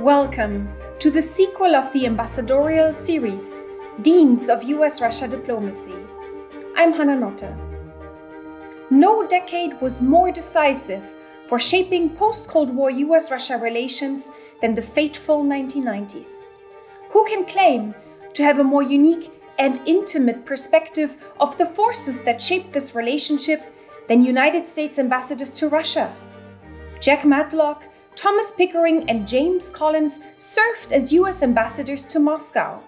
Welcome to the sequel of the ambassadorial series, Deans of US Russia Diplomacy. I'm Hanna Notte. No decade was more decisive for shaping post Cold War US Russia relations than the fateful 1990s. Who can claim to have a more unique and intimate perspective of the forces that shaped this relationship than United States ambassadors to Russia? Jack Matlock, Thomas Pickering and James Collins served as US ambassadors to Moscow.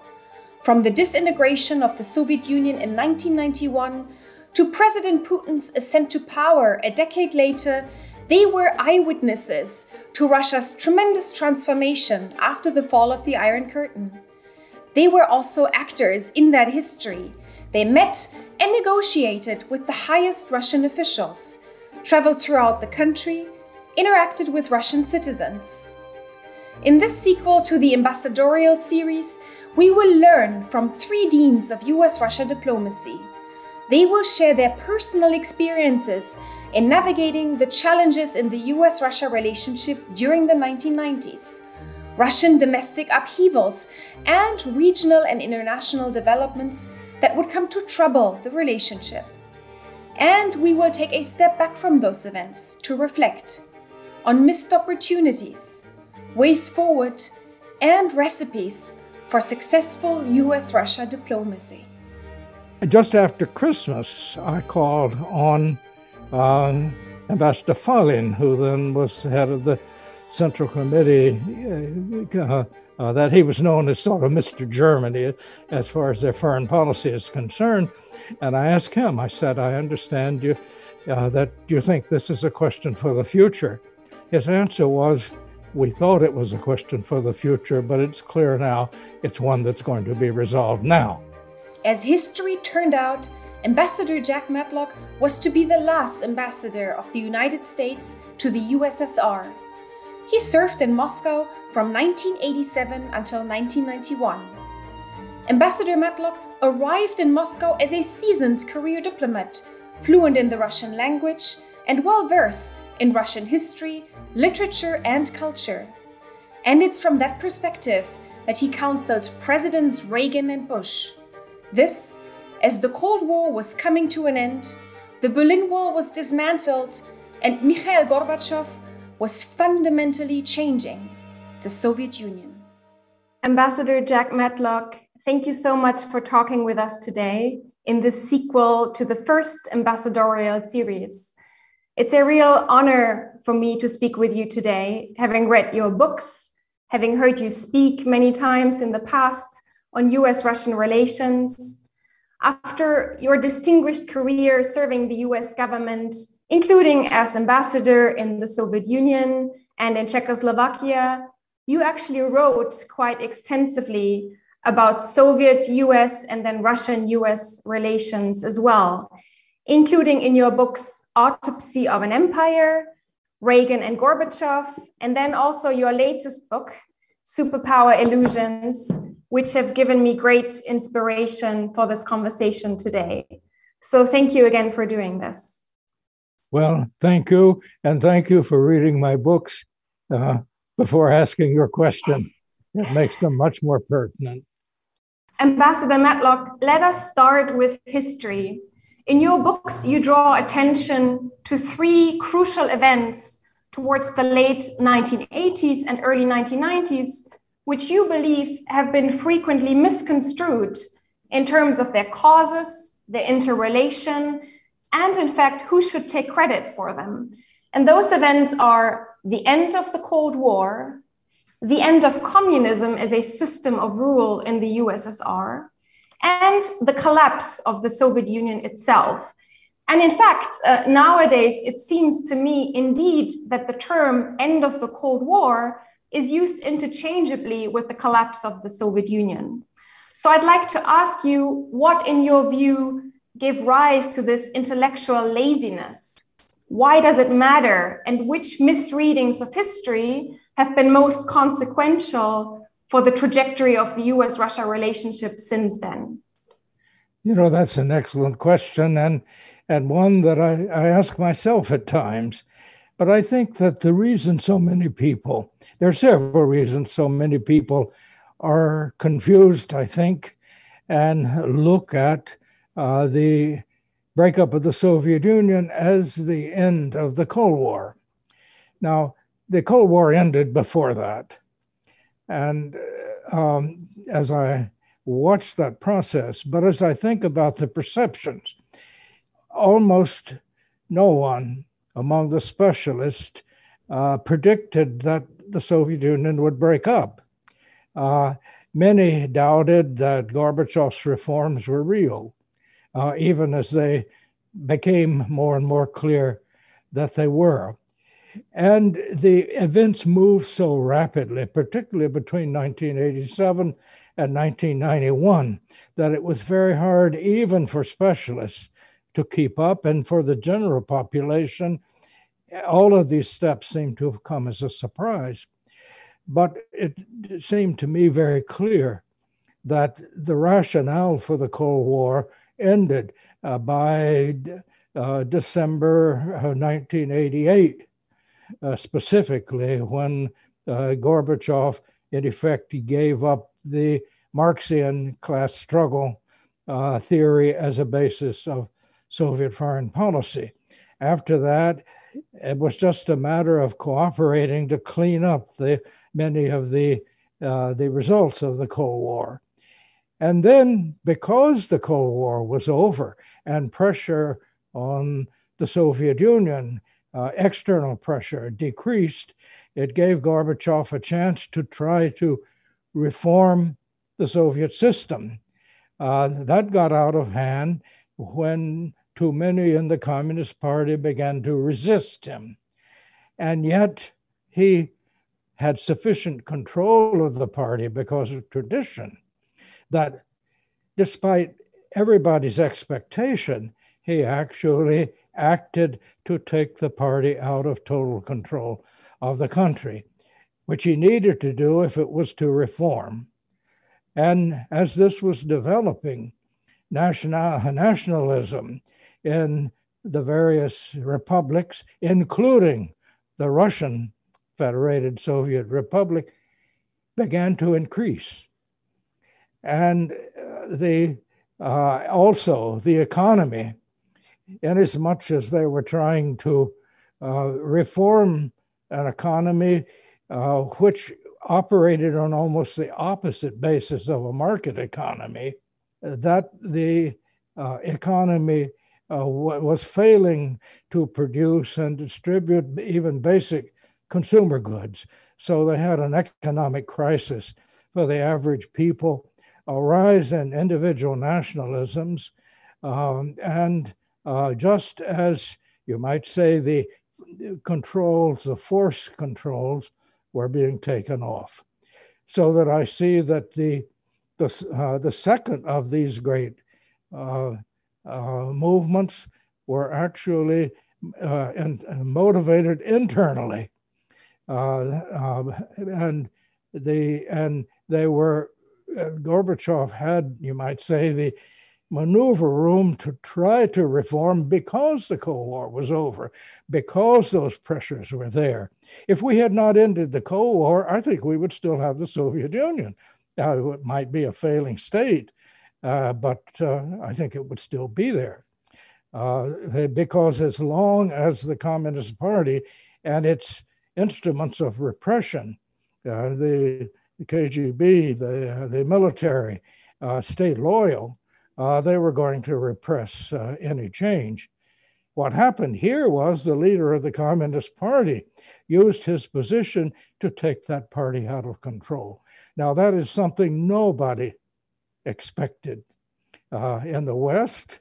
From the disintegration of the Soviet Union in 1991 to President Putin's ascent to power a decade later, they were eyewitnesses to Russia's tremendous transformation after the fall of the Iron Curtain. They were also actors in that history. They met and negotiated with the highest Russian officials, traveled throughout the country, interacted with Russian citizens. In this sequel to the ambassadorial series, we will learn from three deans of US Russia diplomacy. They will share their personal experiences in navigating the challenges in the US Russia relationship during the 1990s, Russian domestic upheavals, and regional and international developments that would come to trouble the relationship. And we will take a step back from those events to reflect on missed opportunities, ways forward, and recipes for successful US Russia diplomacy. Just after Christmas, I called on um, Ambassador Falin, who then was head of the Central Committee, uh, uh, that he was known as sort of Mr. Germany as far as their foreign policy is concerned. And I asked him, I said, I understand you uh, that you think this is a question for the future. His answer was, We thought it was a question for the future, but it's clear now it's one that's going to be resolved now. As history turned out, Ambassador Jack Matlock was to be the last ambassador of the United States to the USSR. He served in Moscow from 1987 until 1991. Ambassador Matlock arrived in Moscow as a seasoned career diplomat, fluent in the Russian language and well versed in Russian history, literature, and culture. And it's from that perspective that he counseled Presidents Reagan and Bush. This, as the Cold War was coming to an end, the Berlin Wall was dismantled, and Mikhail Gorbachev was fundamentally changing the Soviet Union. Ambassador Jack Matlock, thank you so much for talking with us today in this sequel to the first ambassadorial series. It's a real honor for me to speak with you today, having read your books, having heard you speak many times in the past on US Russian relations. After your distinguished career serving the US government, including as ambassador in the Soviet Union and in Czechoslovakia, you actually wrote quite extensively about Soviet US and then Russian US relations as well including in your books Autopsy of an Empire, Reagan and Gorbachev, and then also your latest book, Superpower Illusions, which have given me great inspiration for this conversation today. So thank you again for doing this. Well, thank you. And thank you for reading my books uh, before asking your question. It makes them much more pertinent. Ambassador Matlock, let us start with history. In your books, you draw attention to three crucial events towards the late 1980s and early 1990s, which you believe have been frequently misconstrued in terms of their causes, their interrelation, and in fact, who should take credit for them. And those events are the end of the Cold War, the end of communism as a system of rule in the USSR, and the collapse of the Soviet Union itself. And in fact, uh, nowadays, it seems to me indeed that the term end of the Cold War is used interchangeably with the collapse of the Soviet Union. So I'd like to ask you what, in your view, gave rise to this intellectual laziness? Why does it matter? And which misreadings of history have been most consequential for the trajectory of the US Russia relationship since then? You know, that's an excellent question and, and one that I, I ask myself at times. But I think that the reason so many people, there are several reasons so many people are confused, I think, and look at uh, the breakup of the Soviet Union as the end of the Cold War. Now, the Cold War ended before that. And um, as I watch that process, but as I think about the perceptions, almost no one among the specialists uh, predicted that the Soviet Union would break up. Uh, many doubted that Gorbachev's reforms were real, uh, even as they became more and more clear that they were. And the events moved so rapidly, particularly between 1987 and 1991, that it was very hard, even for specialists, to keep up. And for the general population, all of these steps seem to have come as a surprise. But it seemed to me very clear that the rationale for the Cold War ended uh, by uh, December 1988, uh, specifically when uh, Gorbachev, in effect, he gave up the Marxian class struggle uh, theory as a basis of Soviet foreign policy. After that, it was just a matter of cooperating to clean up the many of the uh, the results of the Cold War. And then, because the Cold War was over and pressure on the Soviet Union, uh, external pressure decreased, it gave Gorbachev a chance to try to reform the Soviet system. Uh, that got out of hand when too many in the Communist Party began to resist him. And yet he had sufficient control of the party because of tradition that despite everybody's expectation, he actually acted to take the party out of total control of the country, which he needed to do if it was to reform. And as this was developing, national, nationalism in the various republics, including the Russian Federated Soviet Republic, began to increase. And uh, the uh, also the economy, inasmuch as they were trying to uh, reform an economy uh, which operated on almost the opposite basis of a market economy, that the uh, economy uh, was failing to produce and distribute even basic consumer goods. So they had an economic crisis for the average people, a rise in individual nationalisms, um, and uh, just as you might say the controls, the force controls, were being taken off. So that I see that the the, uh, the second of these great uh, uh, movements were actually uh, and, motivated internally, uh, um, and the and they were Gorbachev had, you might say, the maneuver room to try to reform because the Cold War was over, because those pressures were there. If we had not ended the Cold War, I think we would still have the Soviet Union. Now, it might be a failing state, uh, but uh, I think it would still be there. Uh, because as long as the Communist Party and its instruments of repression, uh, the, the, KGB, the, the military, uh, stayed loyal, uh, they were going to repress any change. What happened here was the leader of the Communist Party used his position to take that party out of control. Now, that is something nobody expected uh, in the West,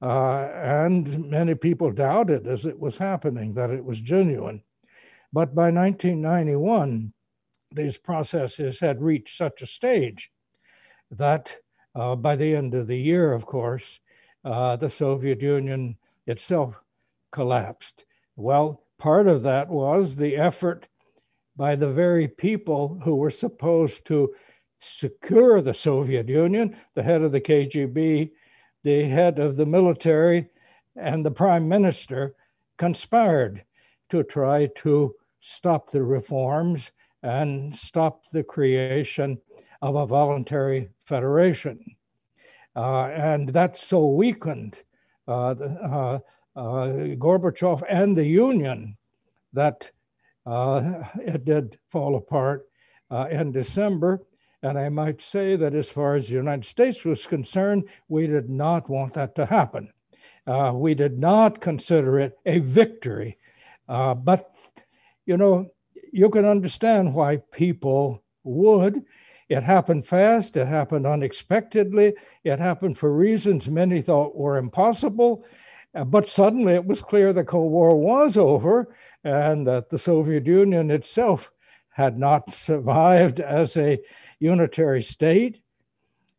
uh, and many people doubted as it was happening that it was genuine. But by 1991, these processes had reached such a stage that uh, by the end of the year, of course, uh, the Soviet Union itself collapsed. Well, part of that was the effort by the very people who were supposed to secure the Soviet Union, the head of the KGB, the head of the military, and the prime minister conspired to try to stop the reforms and stop the creation of a voluntary federation. Uh, and that so weakened uh, uh, uh, Gorbachev and the Union that uh, it did fall apart in December. And I might say that as far as the United States was concerned, we did not want that to happen. We did not consider it a victory. But, you know, you can understand why people would. It happened fast, it happened unexpectedly, it happened for reasons many thought were impossible. Uh, but suddenly it was clear the Cold War was over and that the Soviet Union itself had not survived as a unitary state.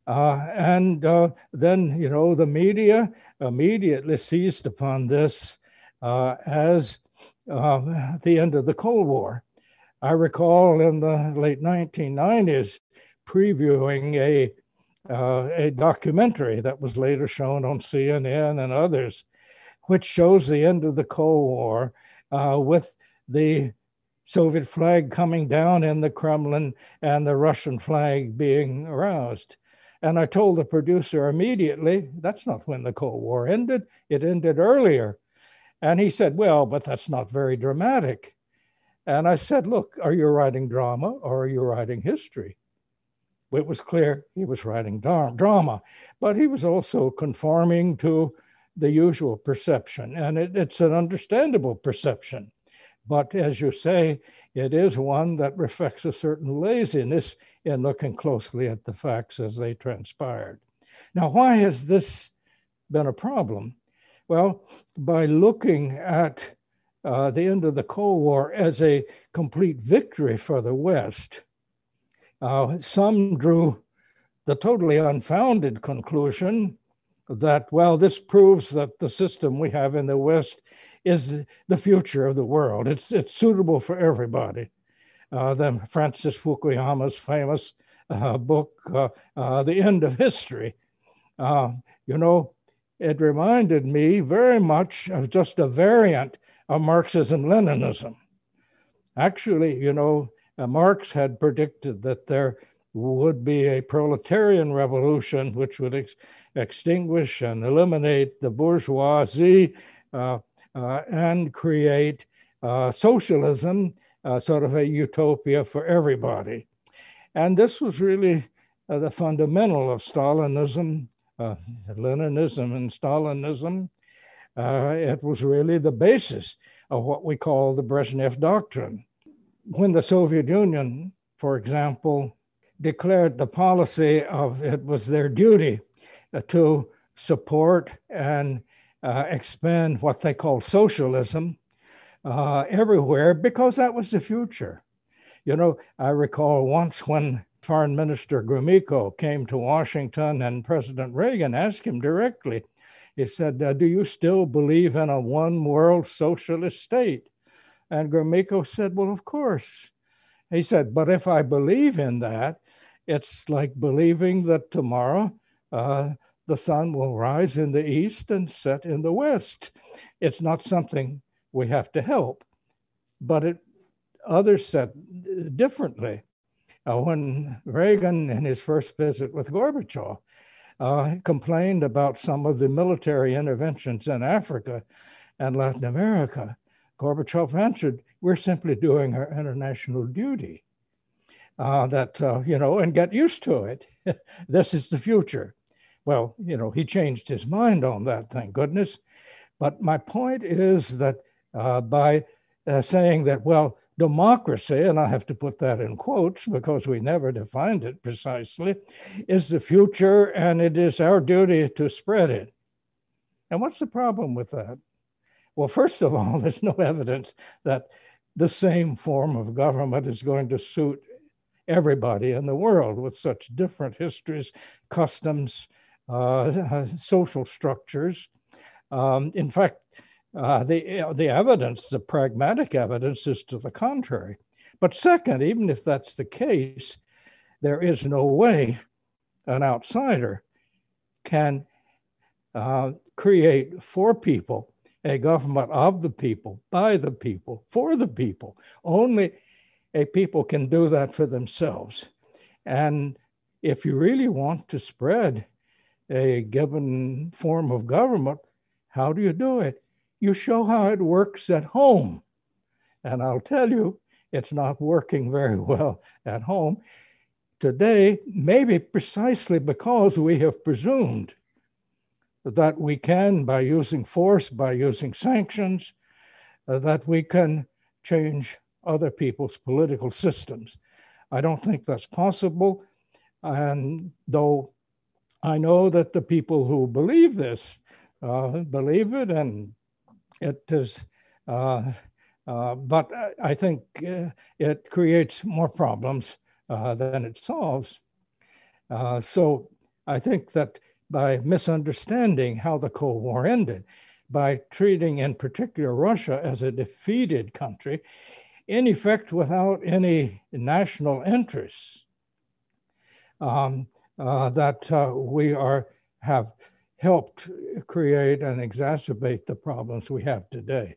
Uh, and uh, then, you know, the media immediately seized upon this uh, as uh, the end of the Cold War. I recall in the late 1990s previewing a, uh, a documentary that was later shown on CNN and others which shows the end of the Cold War uh, with the Soviet flag coming down in the Kremlin and the Russian flag being aroused. And I told the producer immediately, that's not when the Cold War ended, it ended earlier. And he said, well, but that's not very dramatic. And I said, look, are you writing drama or are you writing history? It was clear he was writing drama, but he was also conforming to the usual perception, and it, it's an understandable perception. But as you say, it is one that reflects a certain laziness in looking closely at the facts as they transpired. Now, why has this been a problem? Well, by looking at uh, the end of the Cold War as a complete victory for the West, uh, some drew the totally unfounded conclusion that, well, this proves that the system we have in the West is the future of the world. It's, it's suitable for everybody. Uh, then Francis Fukuyama's famous uh, book, uh, uh The End of History, uh, you know, it reminded me very much of just a variant of Marxism Leninism. Actually, you know, Marx had predicted that there would be a proletarian revolution which would ex- extinguish and eliminate the bourgeoisie uh, uh, and create uh, socialism, uh, sort of a utopia for everybody. And this was really uh, the fundamental of Stalinism, uh, Leninism, and Stalinism. it was really the basis of what we call the Brezhnev Doctrine. When the Soviet Union, for example, declared the policy of it was their duty uh, to support and uh, expand what they called socialism uh, everywhere because that was the future. You know, I recall once when Foreign Minister Gromyko came to Washington and President Reagan asked him directly, he said, uh, Do you still believe in a one world socialist state? And Gromyko said, Well, of course. He said, But if I believe in that, it's like believing that tomorrow uh, the sun will rise in the east and set in the west. It's not something we have to help, but it, others said differently. Uh, when Reagan, in his first visit with Gorbachev, uh, complained about some of the military interventions in Africa and Latin America, Gorbachev answered, We're simply doing our international duty uh, that, uh, you know, and get used to it. this is the future. Well, you know, he changed his mind on that, thank goodness. But my point is that uh, by uh, saying that, well, democracy, and I have to put that in quotes because we never defined it precisely, is the future and it is our duty to spread it. And what's the problem with that? Well, first of all, there's no evidence that the same form of government is going to suit everybody in the world with such different histories, customs, uh, social structures. Um, in fact, uh, the, the evidence, the pragmatic evidence, is to the contrary. But second, even if that's the case, there is no way an outsider can uh, create for people a government of the people, by the people, for the people. Only a people can do that for themselves. And if you really want to spread a given form of government, how do you do it? You show how it works at home. And I'll tell you, it's not working very well at home today, maybe precisely because we have presumed that we can, by using force, by using sanctions, uh, that we can change other people's political systems. I don't think that's possible. And though I know that the people who believe this uh, believe it, and it is, uh, uh but I think uh, it creates more problems uh, than it solves. so I think that by misunderstanding how the Cold War ended, by treating in particular Russia as a defeated country, in effect without any national interests, um, uh, that uh, we are have helped create and exacerbate the problems we have today.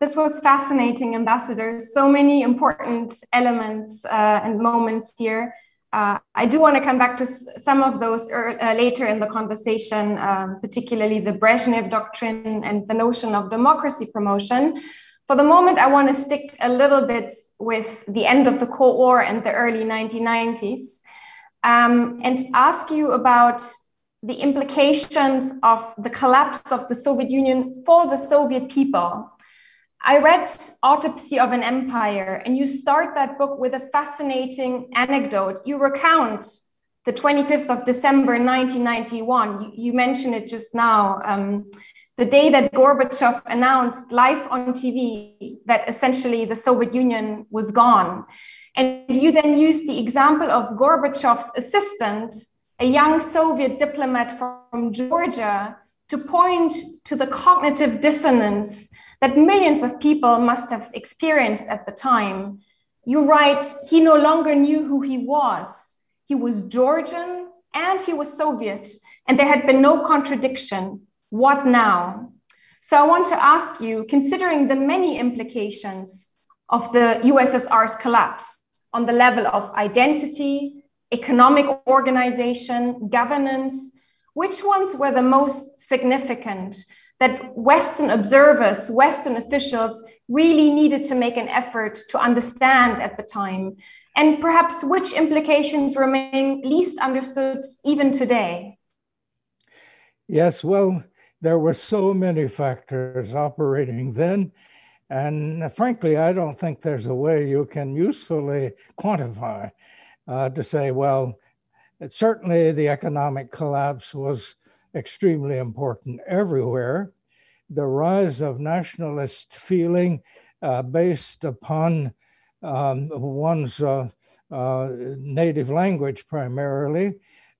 This was fascinating, Ambassador. So many important elements uh, and moments here. Uh, I do want to come back to some of those er, uh, later in the conversation, um, particularly the Brezhnev doctrine and the notion of democracy promotion. For the moment, I want to stick a little bit with the end of the Cold War and the early 1990s um, and ask you about the implications of the collapse of the Soviet Union for the Soviet people I read Autopsy of an Empire, and you start that book with a fascinating anecdote. You recount the 25th of December 1991. You, you mentioned it just now. Um, the day that Gorbachev announced live on TV that essentially the Soviet Union was gone. And you then used the example of Gorbachev's assistant, a young Soviet diplomat from Georgia, to point to the cognitive dissonance that millions of people must have experienced at the time. You write, he no longer knew who he was. He was Georgian and he was Soviet, and there had been no contradiction. What now? So I want to ask you, considering the many implications of the USSR's collapse on the level of identity, economic organization, governance, which ones were the most significant that Western observers, Western officials really needed to make an effort to understand at the time, and perhaps which implications remain least understood even today? Yes, well, there were so many factors operating then. And frankly, I don't think there's a way you can usefully quantify uh, to say, well, certainly the economic collapse was extremely important everywhere. The rise of nationalist feeling uh, based upon um, one's uh, uh, native language primarily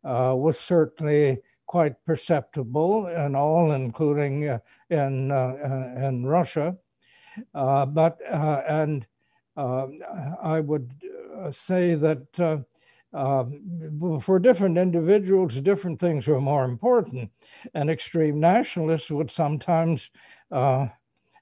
uh, was certainly quite perceptible in all, including uh, in, uh, in Russia. but, and I would say that um, for different individuals, different things were more important. And extreme nationalists would sometimes uh,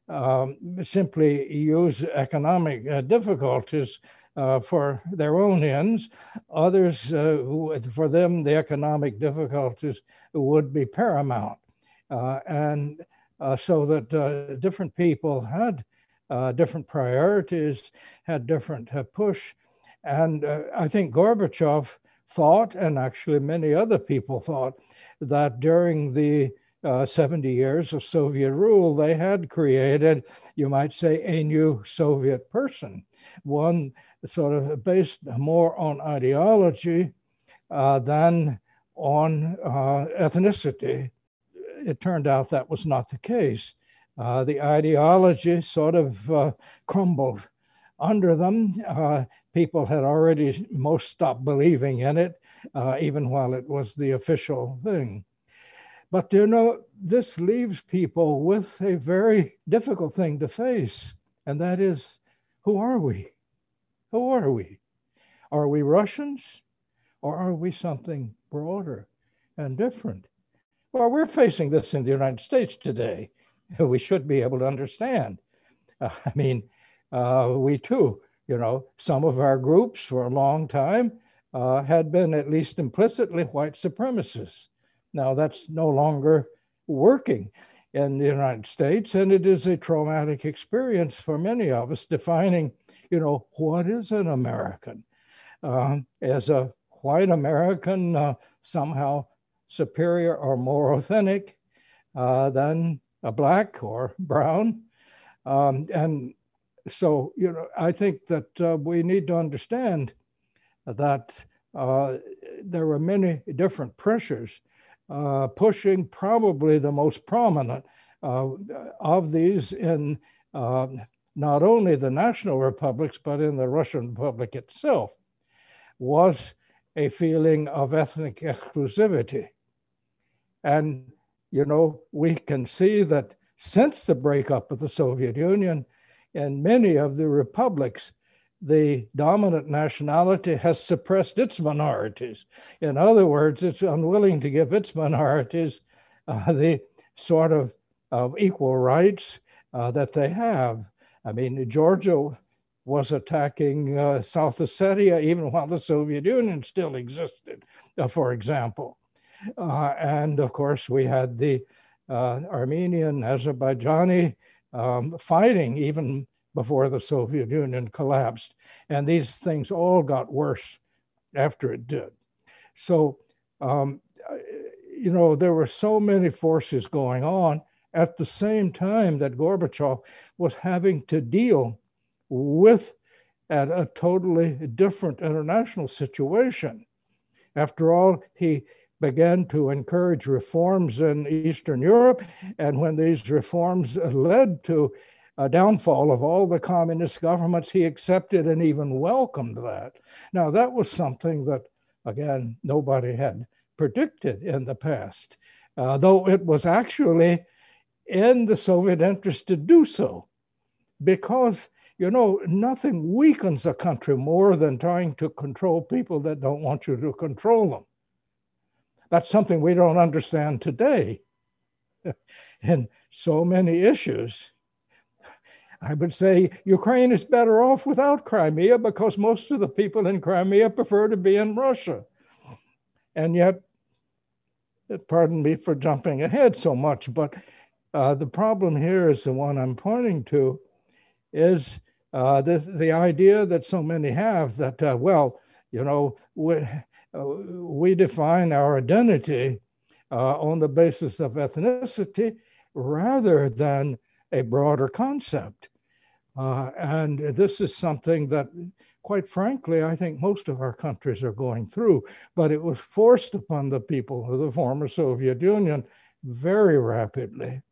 um, simply use economic uh, difficulties uh, for their own ends. Others, uh, for them, the economic difficulties would be paramount. Uh, and uh, so that different people had different priorities, had different push and uh, I think Gorbachev thought, and actually many other people thought, that during the uh, 70 years of Soviet rule, they had created, you might say, a new Soviet person, one sort of based more on ideology uh, than on uh, ethnicity. It turned out that was not the case. Uh, the ideology sort of uh, crumbled under them. Uh, people had already most stopped believing in it, uh, even while it was the official thing. But you know, this leaves people with a very difficult thing to face, and that is who are we? Who are we? Are we Russians or are we something broader and different? Well, we're facing this in the United States today. We should be able to understand. Uh, I mean, uh, we too, you know, some of our groups for a long time uh, had been at least implicitly white supremacists. Now that's no longer working in the United States, and it is a traumatic experience for many of us defining, you know, what is an American? Uh, as a white American, uh, somehow superior or more authentic uh, than a black or brown. Um, and so, you know, I think that uh, we need to understand that uh, there were many different pressures uh, pushing probably the most prominent uh, of these in um, not only the national republics, but in the Russian Republic itself, was a feeling of ethnic exclusivity. And, you know, we can see that since the breakup of the Soviet Union, in many of the republics, the dominant nationality has suppressed its minorities. In other words, it's unwilling to give its minorities uh, the sort of, of equal rights uh, that they have. I mean, Georgia was attacking uh, South Ossetia even while the Soviet Union still existed, uh, for example. Uh, and of course, we had the uh, Armenian, Azerbaijani um, fighting even before the Soviet Union collapsed. And these things all got worse after it did. So, um, you know, there were so many forces going on at the same time that Gorbachev was having to deal with at a totally different international situation. After all, he began to encourage reforms in Eastern Europe. And when these reforms led to a downfall of all the communist governments, he accepted and even welcomed that. Now, that was something that, again, nobody had predicted in the past, uh, though it was actually in the Soviet interest to do so. Because, you know, nothing weakens a country more than trying to control people that don't want you to control them. That's something we don't understand today in so many issues. I would say Ukraine is better off without Crimea because most of the people in Crimea prefer to be in Russia. And yet, pardon me for jumping ahead so much, but uh, the problem here is the one I'm pointing to is uh, the, the idea that so many have that, uh, well, you know, we, we define our identity uh, on the basis of ethnicity rather than a broader concept. Uh, and this is something that, quite frankly, I think most of our countries are going through, but it was forced upon the people of the former Soviet Union very rapidly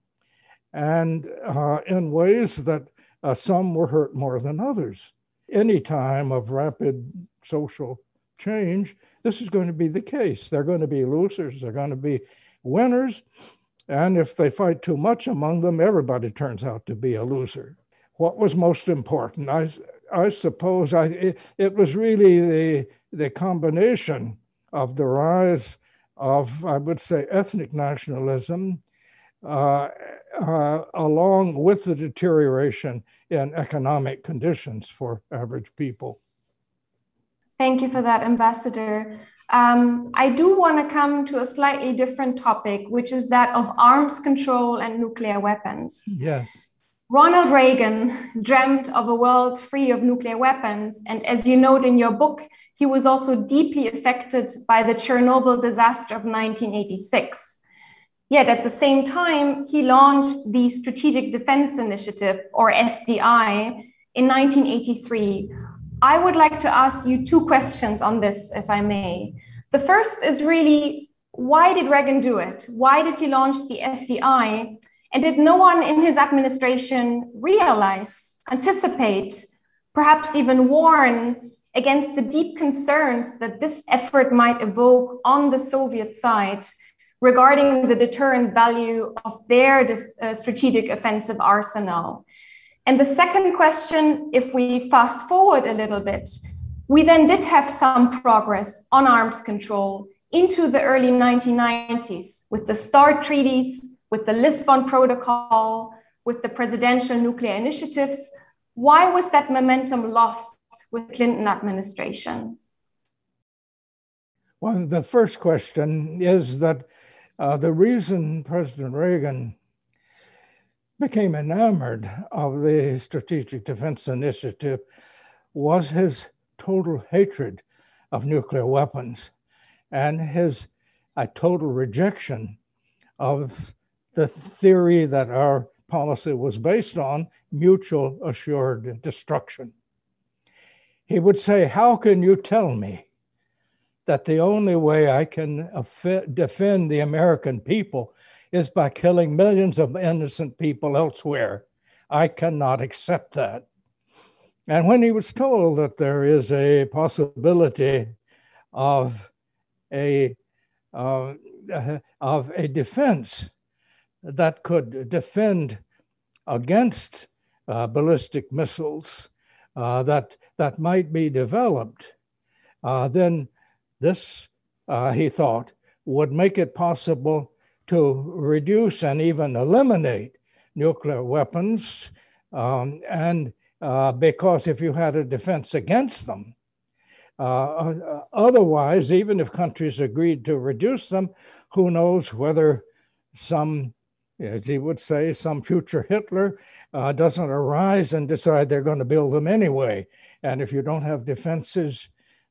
and uh, in ways that uh, some were hurt more than others. Any time of rapid social change, this is going to be the case. They're going to be losers, they're going to be winners. And if they fight too much among them, everybody turns out to be a loser. What was most important? I, I suppose I, it, it was really the, the combination of the rise of, I would say, ethnic nationalism, uh, uh, along with the deterioration in economic conditions for average people. Thank you for that, Ambassador. Um, I do want to come to a slightly different topic, which is that of arms control and nuclear weapons. Yes. Ronald Reagan dreamt of a world free of nuclear weapons. And as you note in your book, he was also deeply affected by the Chernobyl disaster of 1986. Yet at the same time, he launched the Strategic Defense Initiative, or SDI, in 1983. I would like to ask you two questions on this, if I may. The first is really why did Reagan do it? Why did he launch the SDI? And did no one in his administration realize, anticipate perhaps even warn against the deep concerns that this effort might evoke on the Soviet side regarding the deterrent value of their uh, strategic offensive arsenal. And the second question, if we fast forward a little bit, we then did have some progress on arms control into the early 1990s with the START treaties, with the Lisbon Protocol, with the presidential nuclear initiatives. Why was that momentum lost with Clinton administration? Well, the first question is that uh, the reason President Reagan became enamored of the Strategic Defense Initiative was his total hatred of nuclear weapons and his a total rejection of the theory that our policy was based on mutual assured destruction. He would say, How can you tell me that the only way I can defend the American people is by killing millions of innocent people elsewhere? I cannot accept that. And when he was told that there is a possibility of a uh, of a defense that could defend against uh, ballistic missiles uh, that that might be developed, uh, then this uh, he thought would make it possible to reduce and even eliminate nuclear weapons, um, and uh, because if you had a defense against them, uh, uh, otherwise, even if countries agreed to reduce them, who knows whether some, as he would say, some future Hitler uh, doesn't arise and decide they're going to build them anyway. And if you don't have defenses,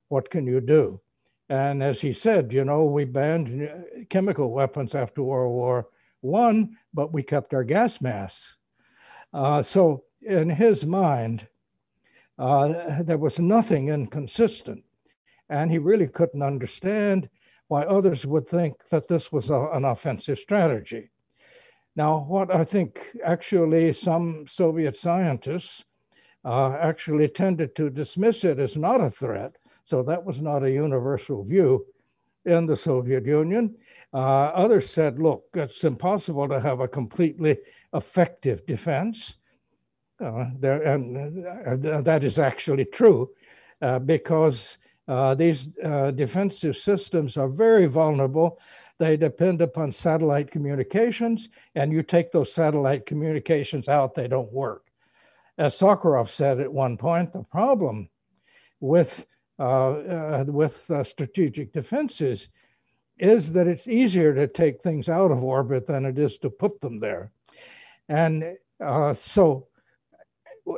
what can you do? And as he said, you know, we banned chemical weapons after World War One, but we kept our gas masks. Uh, so in his mind, uh, there was nothing inconsistent. And he really couldn't understand why others would think that this was a, an offensive strategy. Now, what I think actually some Soviet scientists uh, actually tended to dismiss it as not a threat. So that was not a universal view in the Soviet Union. Uh, others said, look, it's impossible to have a completely effective defense. Uh, there, and uh, that is actually true uh, because uh, these uh, defensive systems are very vulnerable. They depend upon satellite communications, and you take those satellite communications out, they don't work. As Sakharov said at one point, the problem with, with strategic defenses is that it's easier to take things out of orbit than it is to put them there. And so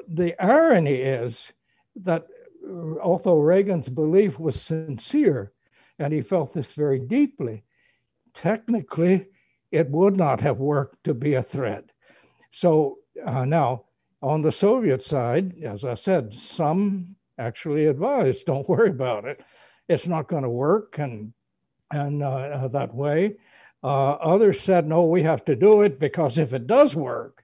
the irony is that uh, although Reagan's belief was sincere and he felt this very deeply, technically it would not have worked to be a threat. So uh, now, on the Soviet side, as I said, some actually advised, don't worry about it. It's not going to work and, and uh, that way. Uh, others said, no, we have to do it because if it does work,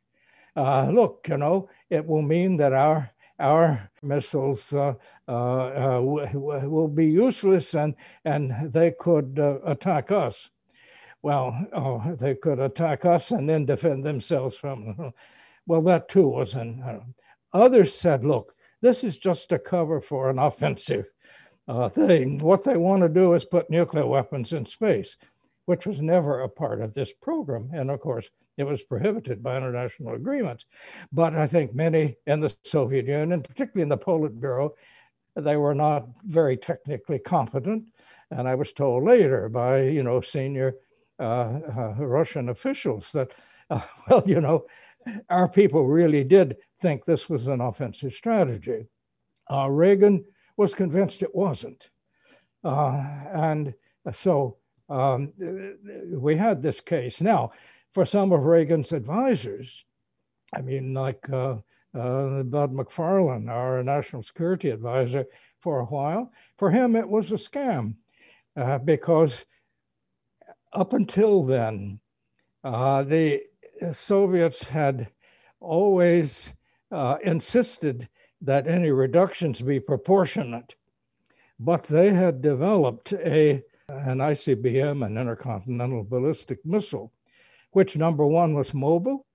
uh, look, you know, it will mean that our our missiles uh, uh, uh will be useless and, and they could uh, attack us. Well, oh, they could attack us and then defend themselves from. Well, that too was an. Uh, others said, look, this is just a cover for an offensive uh, thing. What they want to do is put nuclear weapons in space, which was never a part of this program. And of course, it was prohibited by international agreements. But I think many in the Soviet Union, particularly in the Politburo, they were not very technically competent. And I was told later by, you know, senior uh, uh, Russian officials that, uh, well, you know, our people really did think this was an offensive strategy. Uh, Reagan was convinced it wasn't. Uh, and so um, we had this case. Now, for some of Reagan's advisors. I mean, like uh, uh, Bud McFarlane, our national security advisor, for a while. For him, it was a scam uh, because up until then, uh, the Soviets had always uh, insisted that any reductions be proportionate. But they had developed a, an ICBM, an intercontinental ballistic missile, which number one was mobile,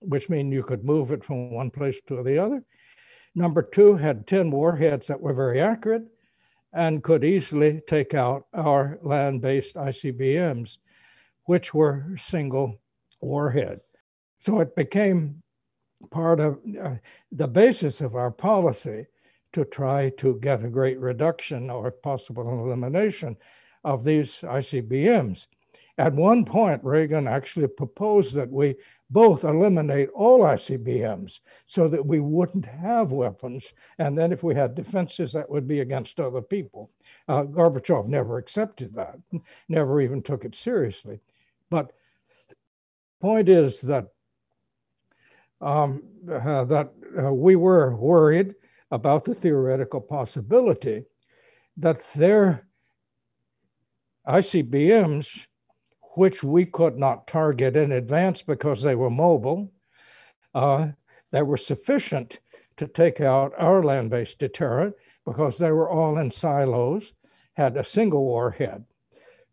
which means you could move it from one place to the other. Number two had 10 warheads that were very accurate and could easily take out our land based ICBMs, which were single warhead. So it became part of uh, the basis of our policy to try to get a great reduction or possible elimination of these ICBMs. At one point, Reagan actually proposed that we both eliminate all ICBMs so that we wouldn't have weapons. And then if we had defenses, that would be against other people. Uh, Gorbachev never accepted that, never even took it seriously. But point is that um, uh, that uh, we were worried about the theoretical possibility that their ICBMs, which we could not target in advance because they were mobile, uh, that were sufficient to take out our land based deterrent because they were all in silos, had a single warhead.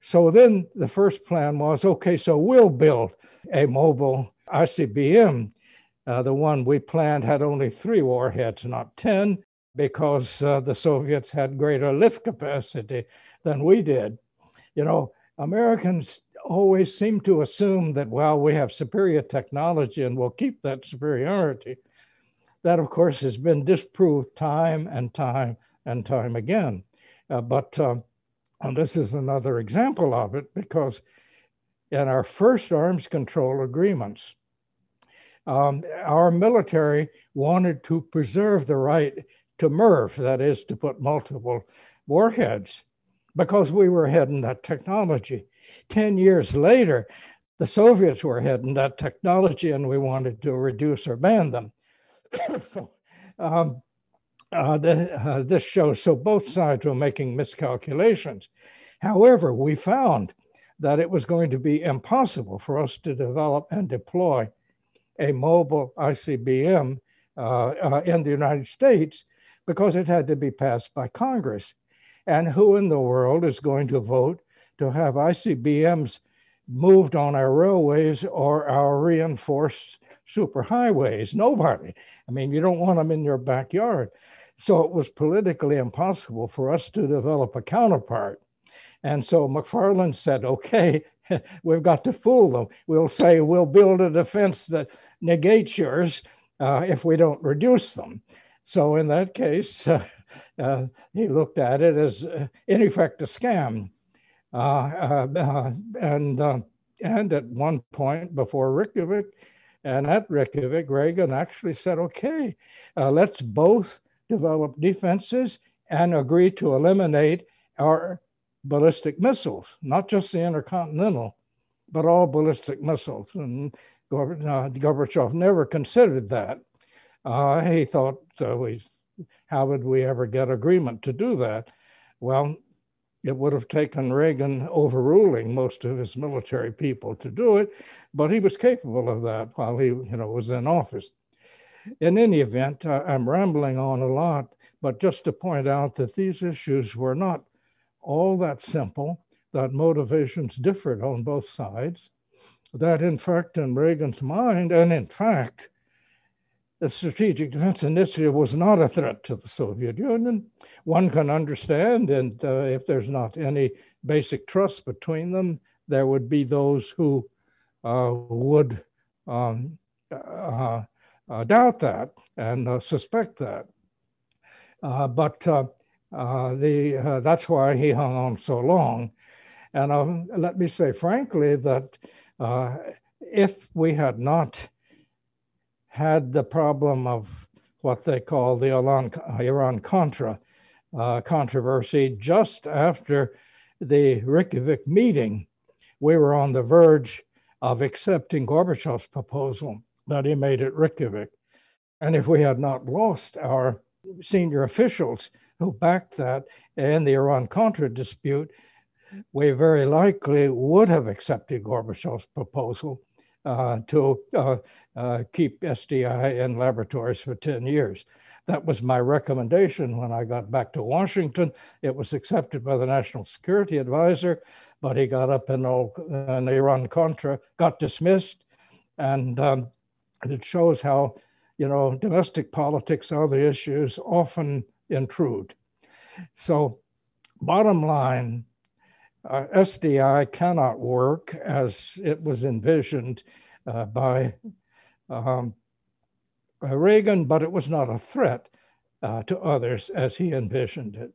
So then the first plan was okay, so we'll build a mobile ICBM uh, the one we planned had only three warheads, not 10, because uh, the Soviets had greater lift capacity than we did. You know, Americans always seem to assume that, well, we have superior technology and we'll keep that superiority. That, of course, has been disproved time and time and time again. Uh, but uh, and this is another example of it because in our first arms control agreements, um, our military wanted to preserve the right to MIRV, that is, to put multiple warheads, because we were heading that technology. 10 years later, the Soviets were heading that technology and we wanted to reduce or ban them. so, um, uh, the, uh, this shows so both sides were making miscalculations. However, we found that it was going to be impossible for us to develop and deploy a mobile ICBM uh, uh, in the United States because it had to be passed by Congress. And who in the world is going to vote to have ICBMs moved on our railways or our reinforced superhighways? Nobody. I mean, you don't want them in your backyard. So it was politically impossible for us to develop a counterpart. And so McFarlane said, okay, we've got to fool them. We'll say we'll build a defense that negates yours uh, if we don't reduce them. So in that case, uh, uh, he looked at it as, uh, in effect, a scam. Uh, uh, and, and at one point before Reykjavik, and at Reykjavik, Reagan actually said, okay, let's both develop defenses and agree to eliminate our ballistic missiles, not just the intercontinental, but all ballistic missiles. And Gorbachev never considered that. Uh, he thought, uh, we, how would we ever get agreement to do that? Well, it would have taken Reagan overruling most of his military people to do it, but he was capable of that while he you know, was in office. In any event, I'm rambling on a lot, but just to point out that these issues were not all that simple, that motivations differed on both sides, that in fact, in Reagan's mind, and in fact, the Strategic Defense Initiative was not a threat to the Soviet Union. One can understand, and uh, if there's not any basic trust between them, there would be those who uh, would um, uh, uh doubt that and uh, suspect that. Uh, but the, that's why he hung on so long. And uh, let me say frankly that if we had not had the problem of what they call the Iran Contra uh, controversy just after the Reykjavik meeting, we were on the verge of accepting Gorbachev's proposal that he made at Reykjavik. And if we had not lost our senior officials who backed that and the Iran Contra dispute, we very likely would have accepted Gorbachev's proposal uh, to uh, uh, keep SDI in laboratories for 10 years. That was my recommendation when I got back to Washington. It was accepted by the National Security Advisor, but he got up in, all, Iran Contra, got dismissed. And um, it shows how, you know, domestic politics, other issues often intrude. So, bottom line, uh, SDI cannot work as it was envisioned uh, by um, uh, Reagan, but it was not a threat uh, to others as he envisioned it.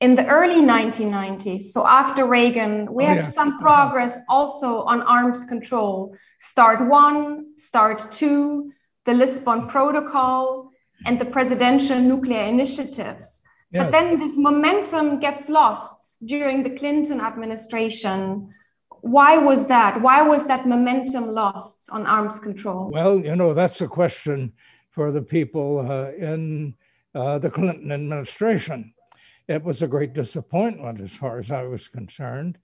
In the early 1990s, so after Reagan, we oh, have yeah. some progress also on arms control. START 1, START 2, the Lisbon Protocol, and the presidential nuclear initiatives. But then this momentum gets lost during the Clinton administration. Why was that? Why was that momentum lost on arms control? Well, you know, that's a question for the people uh, in uh, the Clinton administration. It was a great disappointment, as far as I was concerned,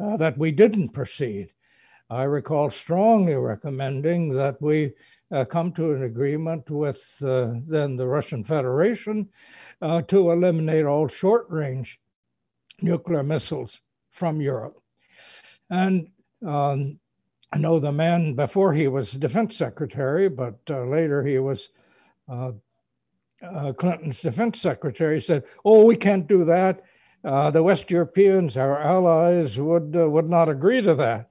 uh, that we didn't proceed. I recall strongly recommending that we uh, come to an agreement with uh, then the Russian Federation uh, to eliminate all short range nuclear missiles from Europe. And um, I know the man before he was defense secretary, but uh, later he was uh, uh, Clinton's defense secretary, said, Oh, we can't do that. the West Europeans, our allies, would, would not agree to that.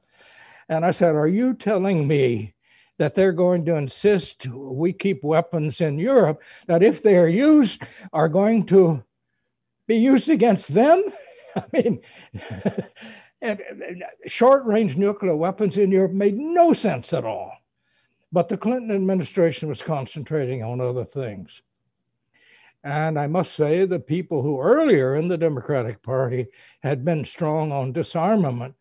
And I said, Are you telling me that they're going to insist we keep weapons in Europe that, if they are used, are going to be used against them? I mean, short range nuclear weapons in Europe made no sense at all. But the Clinton administration was concentrating on other things. And I must say, the people who earlier in the Democratic Party had been strong on disarmament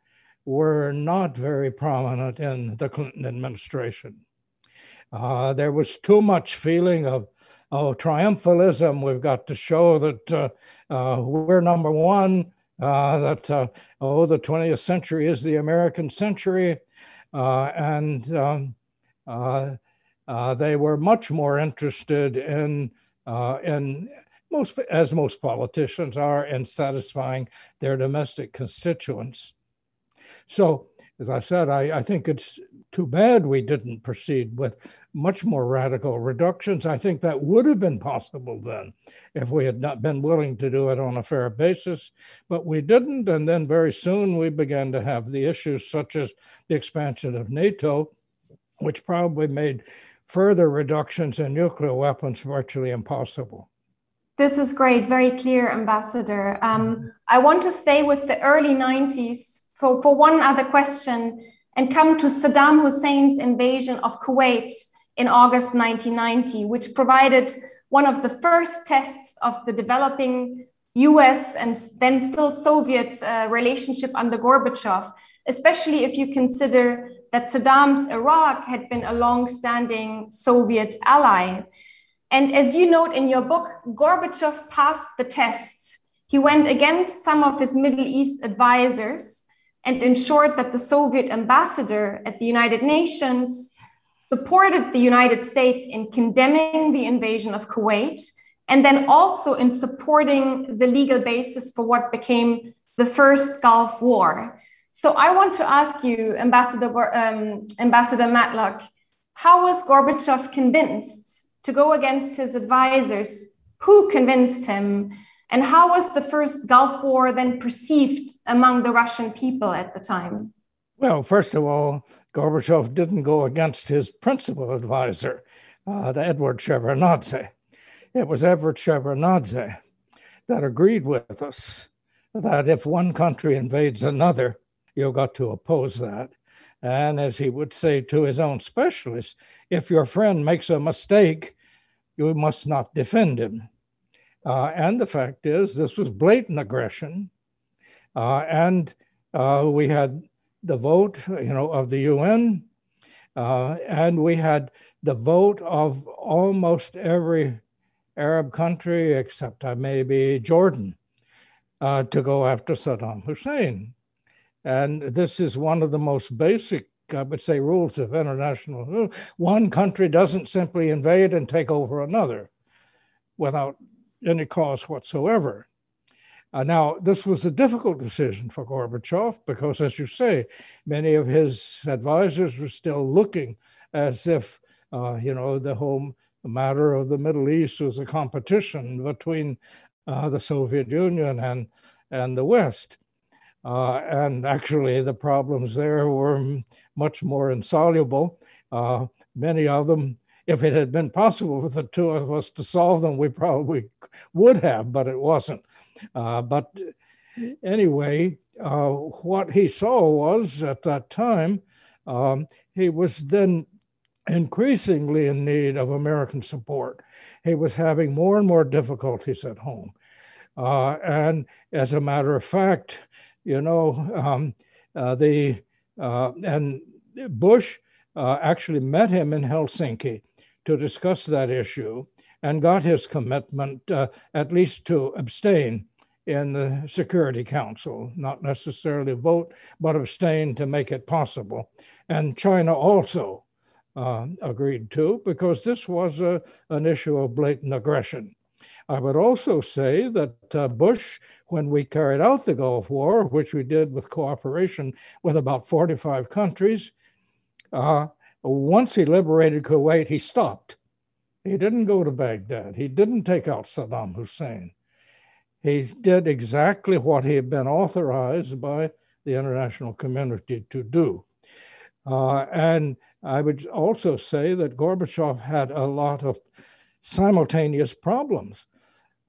were not very prominent in the Clinton administration. Uh, there was too much feeling of oh triumphalism. We've got to show that uh, uh, we're number one. Uh, that uh, oh, the 20th century is the American century, and um, they were much more interested in in most as most politicians are in satisfying their domestic constituents. So, as I said, I, I, think it's too bad we didn't proceed with much more radical reductions. I think that would have been possible then if we had not been willing to do it on a fair basis, but we didn't. And then very soon we began to have the issues such as the expansion of NATO, which probably made further reductions in nuclear weapons virtually impossible. This is great, very clear, Ambassador. Um, I want to stay with the early 90s for, for one other question and come to Saddam Hussein's invasion of Kuwait in August 1990, which provided one of the first tests of the developing US and then still Soviet uh, relationship under Gorbachev, especially if you consider that Saddam's Iraq had been a long standing Soviet ally. And as you note in your book, Gorbachev passed the tests. He went against some of his Middle East advisors and ensured that the Soviet ambassador at the United Nations supported the United States in condemning the invasion of Kuwait and then also in supporting the legal basis for what became the first Gulf War. So I want to ask you, Ambassador, um, Ambassador Matlock, how was Gorbachev convinced to go against his advisors? Who convinced him? And how was the first Gulf War then perceived among the Russian people at the time? Well, first of all, Gorbachev didn't go against his principal advisor, uh, the Edward Shevardnadze. It was Edward Shevardnadze that agreed with us that if one country invades another, you've got to oppose that. And as he would say to his own specialists, if your friend makes a mistake, you must not defend him. Uh, and the fact is, this was blatant aggression. Uh, and uh, we had the vote, you know, of the UN, uh, and we had the vote of almost every Arab country except uh, maybe Jordan uh, to go after Saddam Hussein. And this is one of the most basic I would say, rules of international. One country doesn't simply invade and take over another without any cause whatsoever. Uh, now, this was a difficult decision for Gorbachev because, as you say, many of his advisors were still looking as if, uh, you know, the whole matter of the Middle East was a competition between uh, the Soviet Union and, and the West. Uh, and actually, the problems there were much more insoluble. Uh, many of them if it had been possible for the two of us to solve them, we probably would have, but it wasn't. Uh, but anyway, uh, what he saw was at that time, um, he was then increasingly in need of American support. He was having more and more difficulties at home. Uh, and as a matter of fact, you know, um, uh, the uh, and Bush uh, actually met him in Helsinki to discuss that issue and got his commitment uh, at least to abstain in the Security Council, not necessarily vote, but abstain to make it possible. And China also uh, agreed to, because this was a, an issue of blatant aggression. I would also say that uh, Bush, when we carried out the Gulf War, which we did with cooperation with about 45 countries, uh, once he liberated Kuwait, he stopped. He didn't go to Baghdad. He didn't take out Saddam Hussein. He did exactly what he had been authorized by the international community to do. Uh, and I would also say that Gorbachev had a lot of simultaneous problems.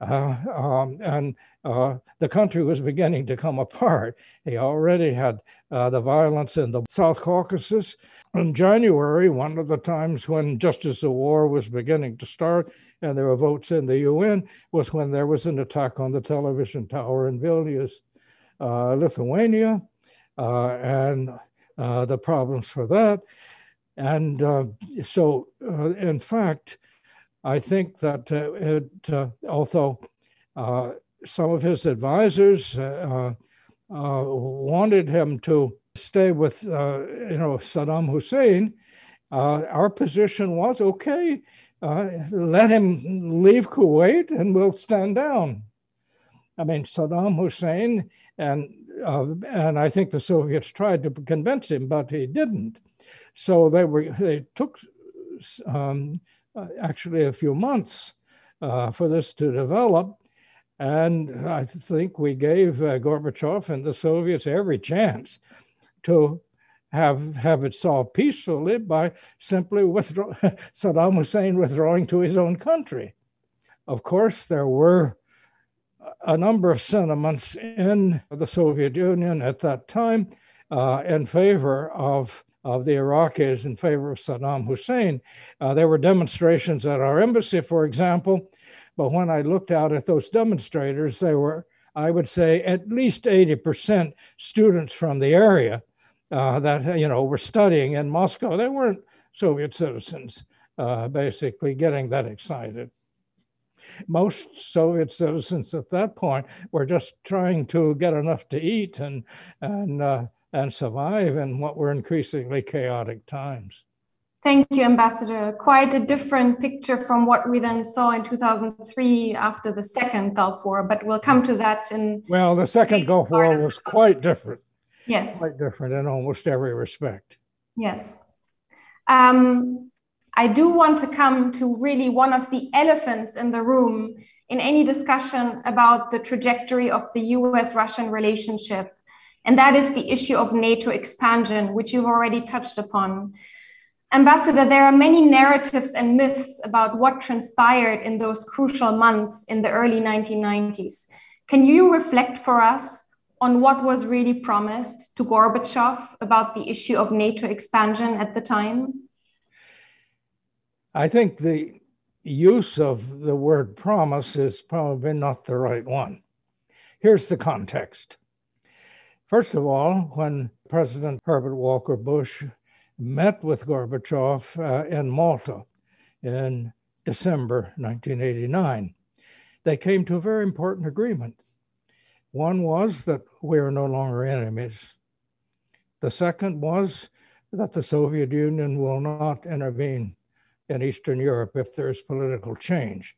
Uh, um, and uh, the country was beginning to come apart. He already had uh, the violence in the South Caucasus. In January, one of the times when just as the war was beginning to start and there were votes in the UN, was when there was an attack on the television tower in Vilnius, uh, Lithuania, uh, and uh, the problems for that. And so, in fact, I think that it, although some of his advisors uh, uh, wanted him to stay with, uh, you know, Saddam Hussein. Uh, our position was okay. Uh, let him leave Kuwait, and we'll stand down. I mean, Saddam Hussein, and and I think the Soviets tried to convince him, but he didn't. So they were they took um, actually a few months for this to develop. And I think we gave uh, Gorbachev and the Soviets every chance to have, have it solved peacefully by simply withdraw, Saddam Hussein withdrawing to his own country. Of course, there were a number of sentiments in the Soviet Union at that time uh, in favor of, of the Iraqis, in favor of Saddam Hussein. Uh, there were demonstrations at our embassy, for example, but when I looked out at those demonstrators, they were, I would say, at least 80% students from the area uh, that, you know, were studying in Moscow. They weren't Soviet citizens, uh, basically getting that excited. Most Soviet citizens at that point were just trying to get enough to eat and, and, uh, and survive in what were increasingly chaotic times. Thank you, Ambassador. Quite a different picture from what we then saw in 2003 after the second Gulf War, but we'll come to that in. Well, the second Gulf War was quite different. Yes. Quite different in almost every respect. Yes. Um, I do want to come to really one of the elephants in the room in any discussion about the trajectory of the US Russian relationship, and that is the issue of NATO expansion, which you've already touched upon. Ambassador, there are many narratives and myths about what transpired in those crucial months in the early 1990s. Can you reflect for us on what was really promised to Gorbachev about the issue of NATO expansion at the time? I think the use of the word promise is probably not the right one. Here's the context. First of all, when President Herbert Walker Bush met with Gorbachev uh, in Malta in December 1989. They came to a very important agreement. One was that we are no longer enemies. The second was that the Soviet Union will not intervene in Eastern Europe if there's political change.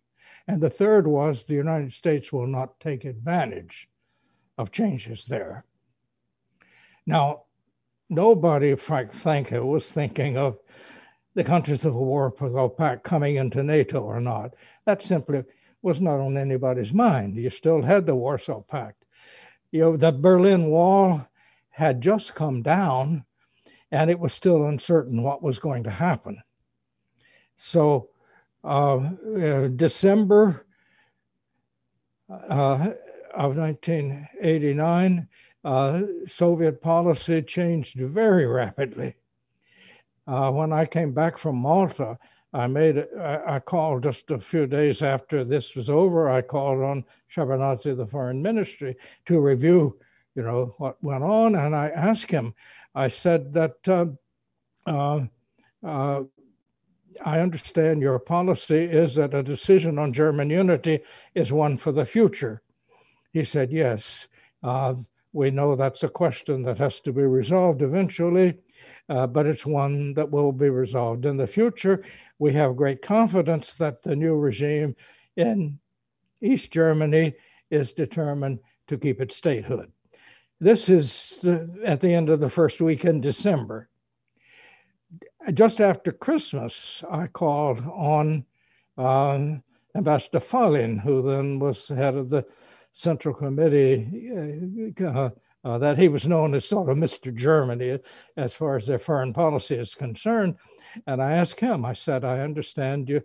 And the third was the United States will not take advantage of changes there. Now, nobody, Frank Thanke, was thinking of the countries of the Warsaw Pact coming into NATO or not. That simply was not on anybody's mind. You still had the Warsaw Pact. You know, the Berlin Wall had just come down and it was still uncertain what was going to happen. So, uh, uh, December uh, of 1989, uh, Soviet policy changed very rapidly. Uh, when I came back from Malta, I made I, I called just a few days after this was over. I called on Shevardnadze, the foreign ministry, to review, you know, what went on, and I asked him. I said that uh, uh, uh, I understand your policy is that a decision on German unity is one for the future. He said, yes. Uh, we know that's a question that has to be resolved eventually, uh, but it's one that will be resolved in the future. We have great confidence that the new regime in East Germany is determined to keep its statehood. This is the, at the end of the first week in December. Just after Christmas, I called on um, Ambassador Falin, who then was head of the Central Committee, uh, uh, that he was known as sort of Mr. Germany as far as their foreign policy is concerned. And I asked him, I said, I understand you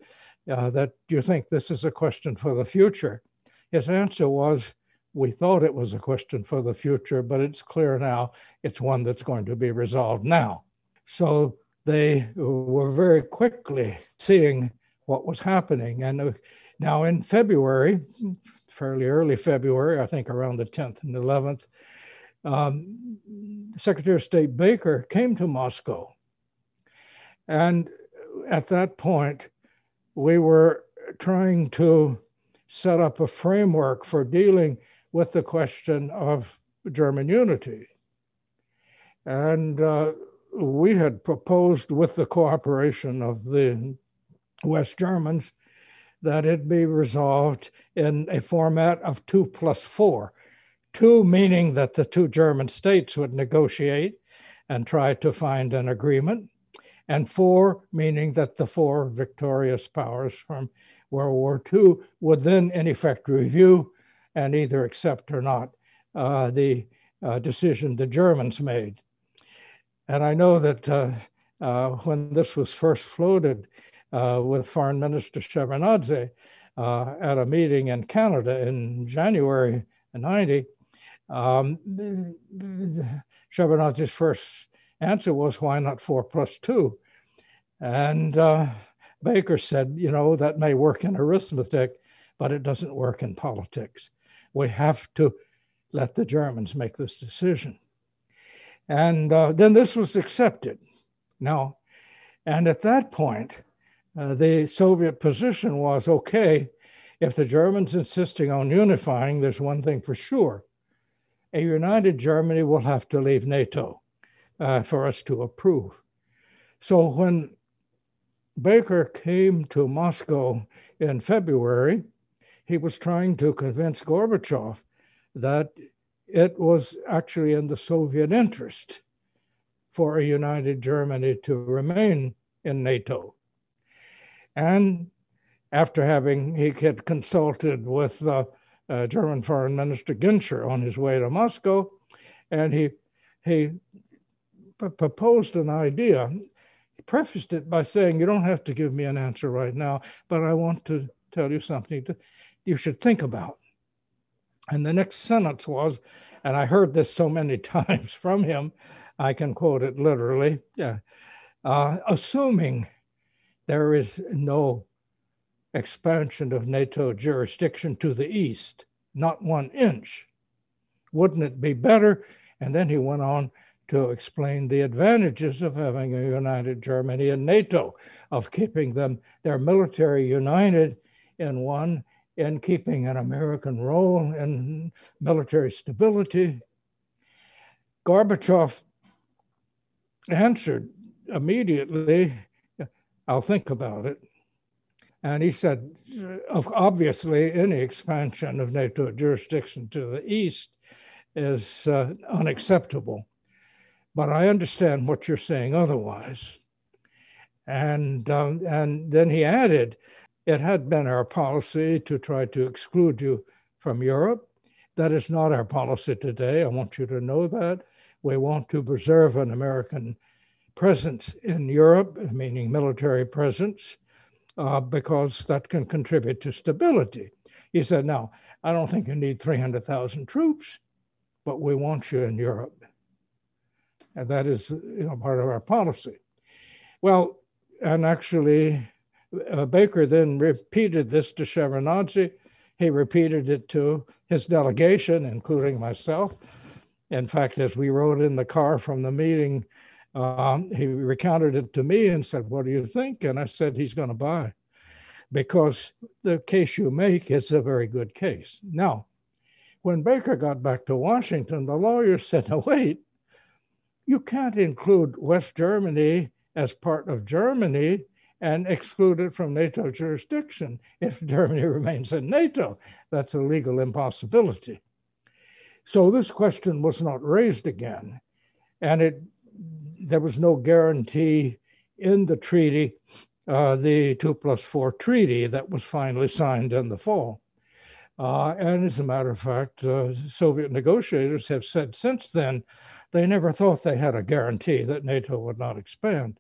uh, that you think this is a question for the future. His answer was, we thought it was a question for the future, but it's clear now it's one that's going to be resolved now. So they were very quickly seeing what was happening. And uh, now in February, fairly early February, I think around the 10th and 11th, um, Secretary of State Baker came to Moscow. And at that point, we were trying to set up a framework for dealing with the question of German unity. And uh, we had proposed, with the cooperation of the West Germans, that it be resolved in a format of two plus four. Two meaning that the two German states would negotiate and try to find an agreement, and four meaning that the four victorious powers from World War II would then, in effect, review and either accept or not uh, the uh, decision the Germans made. And I know that uh, uh when this was first floated, uh, with Foreign Minister Shevardnadze uh, at a meeting in Canada in January 90. Um, Shevardnadze's first answer was, why not four plus two? And uh, Baker said, you know, that may work in arithmetic, but it doesn't work in politics. We have to let the Germans make this decision. And uh, then this was accepted. Now, and at that point, uh, the Soviet position was okay, if the Germans insisting on unifying, there's one thing for sure. A united Germany will have to leave NATO uh, for us to approve. So when Baker came to Moscow in February, he was trying to convince Gorbachev that it was actually in the Soviet interest for a united Germany to remain in NATO. And after having, he had consulted with the uh, German Foreign Minister Genscher on his way to Moscow, and he, he proposed an idea. He prefaced it by saying, You don't have to give me an answer right now, but I want to tell you something to, you should think about. And the next sentence was, and I heard this so many times from him, I can quote it literally. Yeah. Uh, assuming there is no expansion of NATO jurisdiction to the east, not one inch. Wouldn't it be better? And then he went on to explain the advantages of having a united Germany and NATO, of keeping them, their military united in one, in keeping an American role in military stability. Gorbachev answered immediately, I'll think about it. And he said, obviously, any expansion of NATO jurisdiction to the east is uh, unacceptable. But I understand what you're saying otherwise. And, um, and then he added, it had been our policy to try to exclude you from Europe. That is not our policy today. I want you to know that. We want to preserve an American presence in Europe, meaning military presence, uh, because that can contribute to stability. He said, Now, I don't think you need 300,000 troops, but we want you in Europe. And that is you know, part of our policy. Well, and actually, uh, Baker then repeated this to Shevardnadze. He repeated it to his delegation, including myself. In fact, as we rode in the car from the meeting, um, he recounted it to me and said, What do you think? And I said, He's going to buy because the case you make is a very good case. Now, when Baker got back to Washington, the lawyers said, No, wait, you can't include West Germany as part of Germany and exclude it from NATO jurisdiction if Germany remains in NATO. That's a legal impossibility. So this question was not raised again, and it there was no guarantee in the treaty, uh, the two plus four treaty that was finally signed in the fall. Uh, and as a matter of fact, uh, Soviet negotiators have said since then they never thought they had a guarantee that NATO would not expand.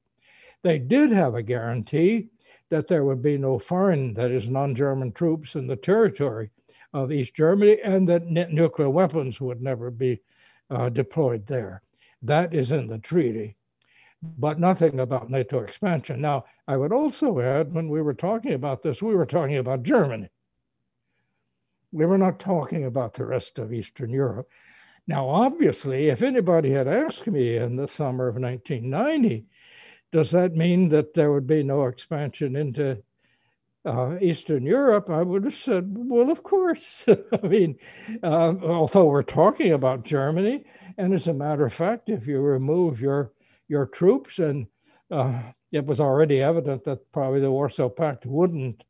They did have a guarantee that there would be no foreign, that is, non German troops in the territory of East Germany and that nuclear weapons would never be uh, deployed there. That is in the treaty, but nothing about NATO expansion. Now, I would also add when we were talking about this, we were talking about Germany. We were not talking about the rest of Eastern Europe. Now, obviously, if anybody had asked me in the summer of 1990, does that mean that there would be no expansion into uh, Eastern Europe, I would have said, well, of course. I mean, uh, although we're talking about Germany, and as a matter of fact, if you remove your your troops, and uh, it was already evident that probably the Warsaw Pact wouldn't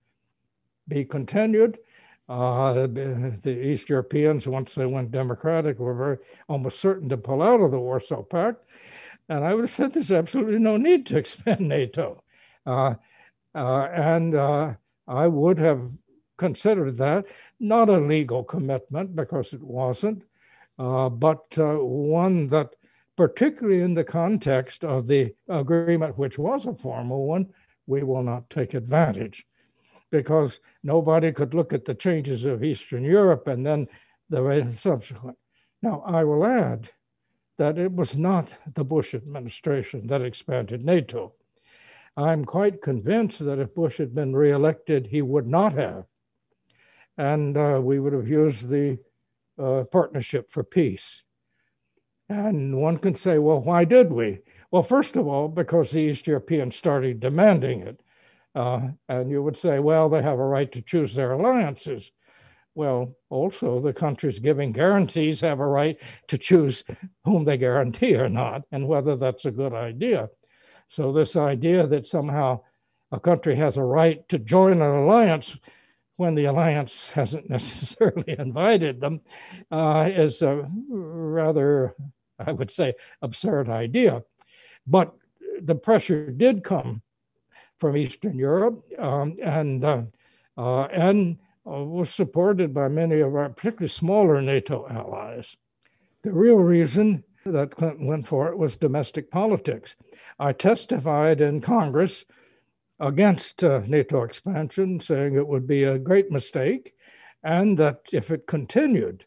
be continued. Uh, the East Europeans, once they went democratic, were very almost certain to pull out of the Warsaw Pact. And I would have said there's absolutely no need to expand NATO. Uh, and uh, I would have considered that not a legal commitment because it wasn't, uh, but one that, particularly in the context of the agreement, which was a formal one, we will not take advantage because nobody could look at the changes of Eastern Europe and then the subsequent. Now, I will add that it was not the Bush administration that expanded NATO. I'm quite convinced that if Bush had been reelected, he would not have. And uh, we would have used the uh, Partnership for Peace. And one can say, well, why did we? Well, first of all, because the East Europeans started demanding it. Uh, and you would say, well, they have a right to choose their alliances. Well, also, the countries giving guarantees have a right to choose whom they guarantee or not, and whether that's a good idea. So, this idea that somehow a country has a right to join an alliance when the alliance hasn't necessarily invited them uh, is a rather, I would say, absurd idea. But the pressure did come from Eastern Europe, um, and uh, uh, and uh, was supported by many of our particularly smaller NATO allies. The real reason that Clinton went for it was domestic politics. I testified in Congress against uh, NATO expansion, saying it would be a great mistake, and that if it continued,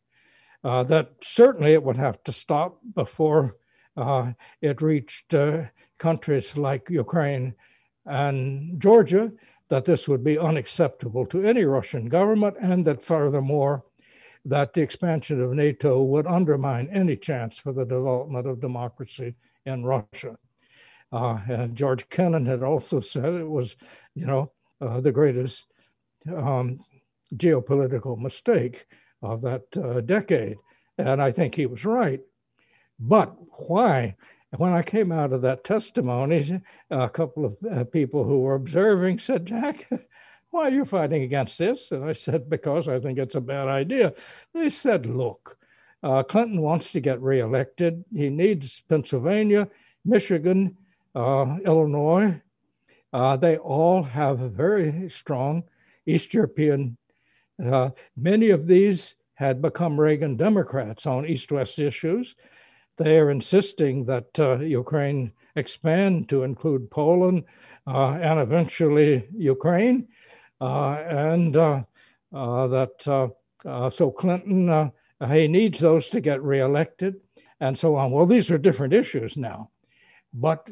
uh, that certainly it would have to stop before uh, it reached uh, countries like Ukraine and Georgia, that this would be unacceptable to any Russian government, and that furthermore, that the expansion of NATO would undermine any chance for the development of democracy in Russia. Uh, and George Kennan had also said it was, you know, uh, the greatest um, geopolitical mistake of that uh, decade. And I think he was right. But why? when I came out of that testimony, a couple of uh, people who were observing said, Jack, why are you fighting against this? And I said, because I think it's a bad idea. They said, look, uh, Clinton wants to get reelected. He needs Pennsylvania, Michigan, uh, Illinois. Uh, they all have a very strong East European. Uh, many of these had become Reagan Democrats on East West issues. They are insisting that uh, Ukraine expand to include Poland uh, and eventually Ukraine. Uh, and uh, uh, that so Clinton he needs those to get reelected and so on. Well, these are different issues now. But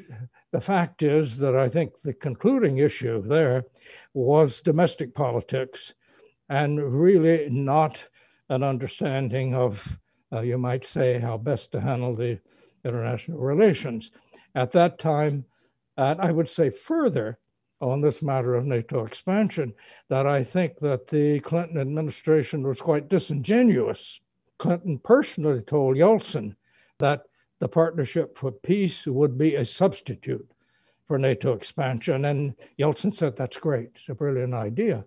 the fact is that I think the concluding issue there was domestic politics and really not an understanding of, uh, you might say, how best to handle the international relations. At that time, and I would say further on this matter of NATO expansion, that I think that the Clinton administration was quite disingenuous Clinton personally told Yeltsin that the Partnership for Peace would be a substitute for NATO expansion. And Yeltsin said, That's great. It's a brilliant idea.